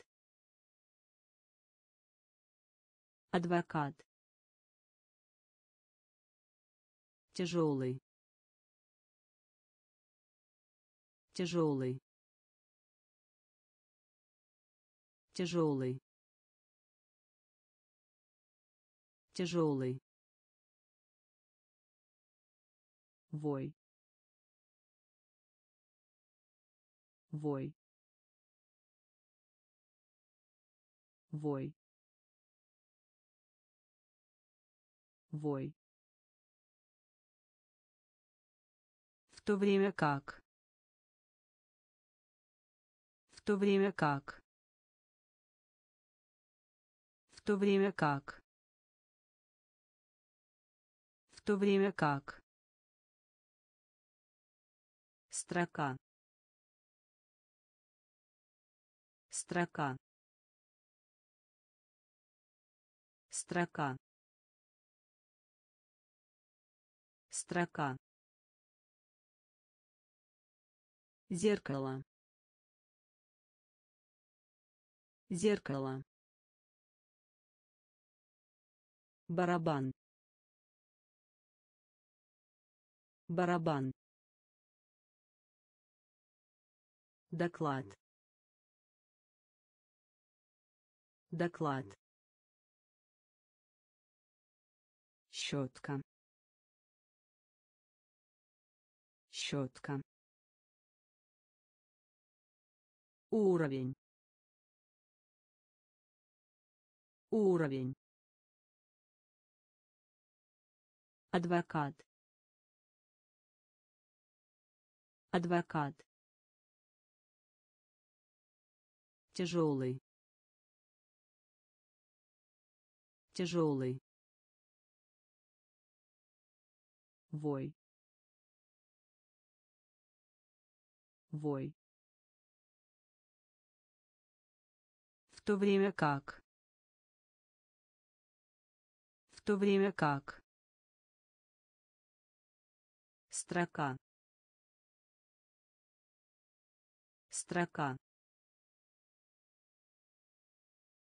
Адвокат тяжелый. Тяжелый. Тяжелый. Тяжелый. Вой. Вой. Вой. Вой то время как? В то время как? В то время как? В то время как? Строка. Строка. Строка. Строка зеркало. Зеркало. Барабан. Барабан. Доклад. Доклад. Щетка. Щетка уровень. Уровень. Адвокат. Адвокат. Тяжелый. Тяжелый. Вой. Вой то время как? В то время как? Строка. Строка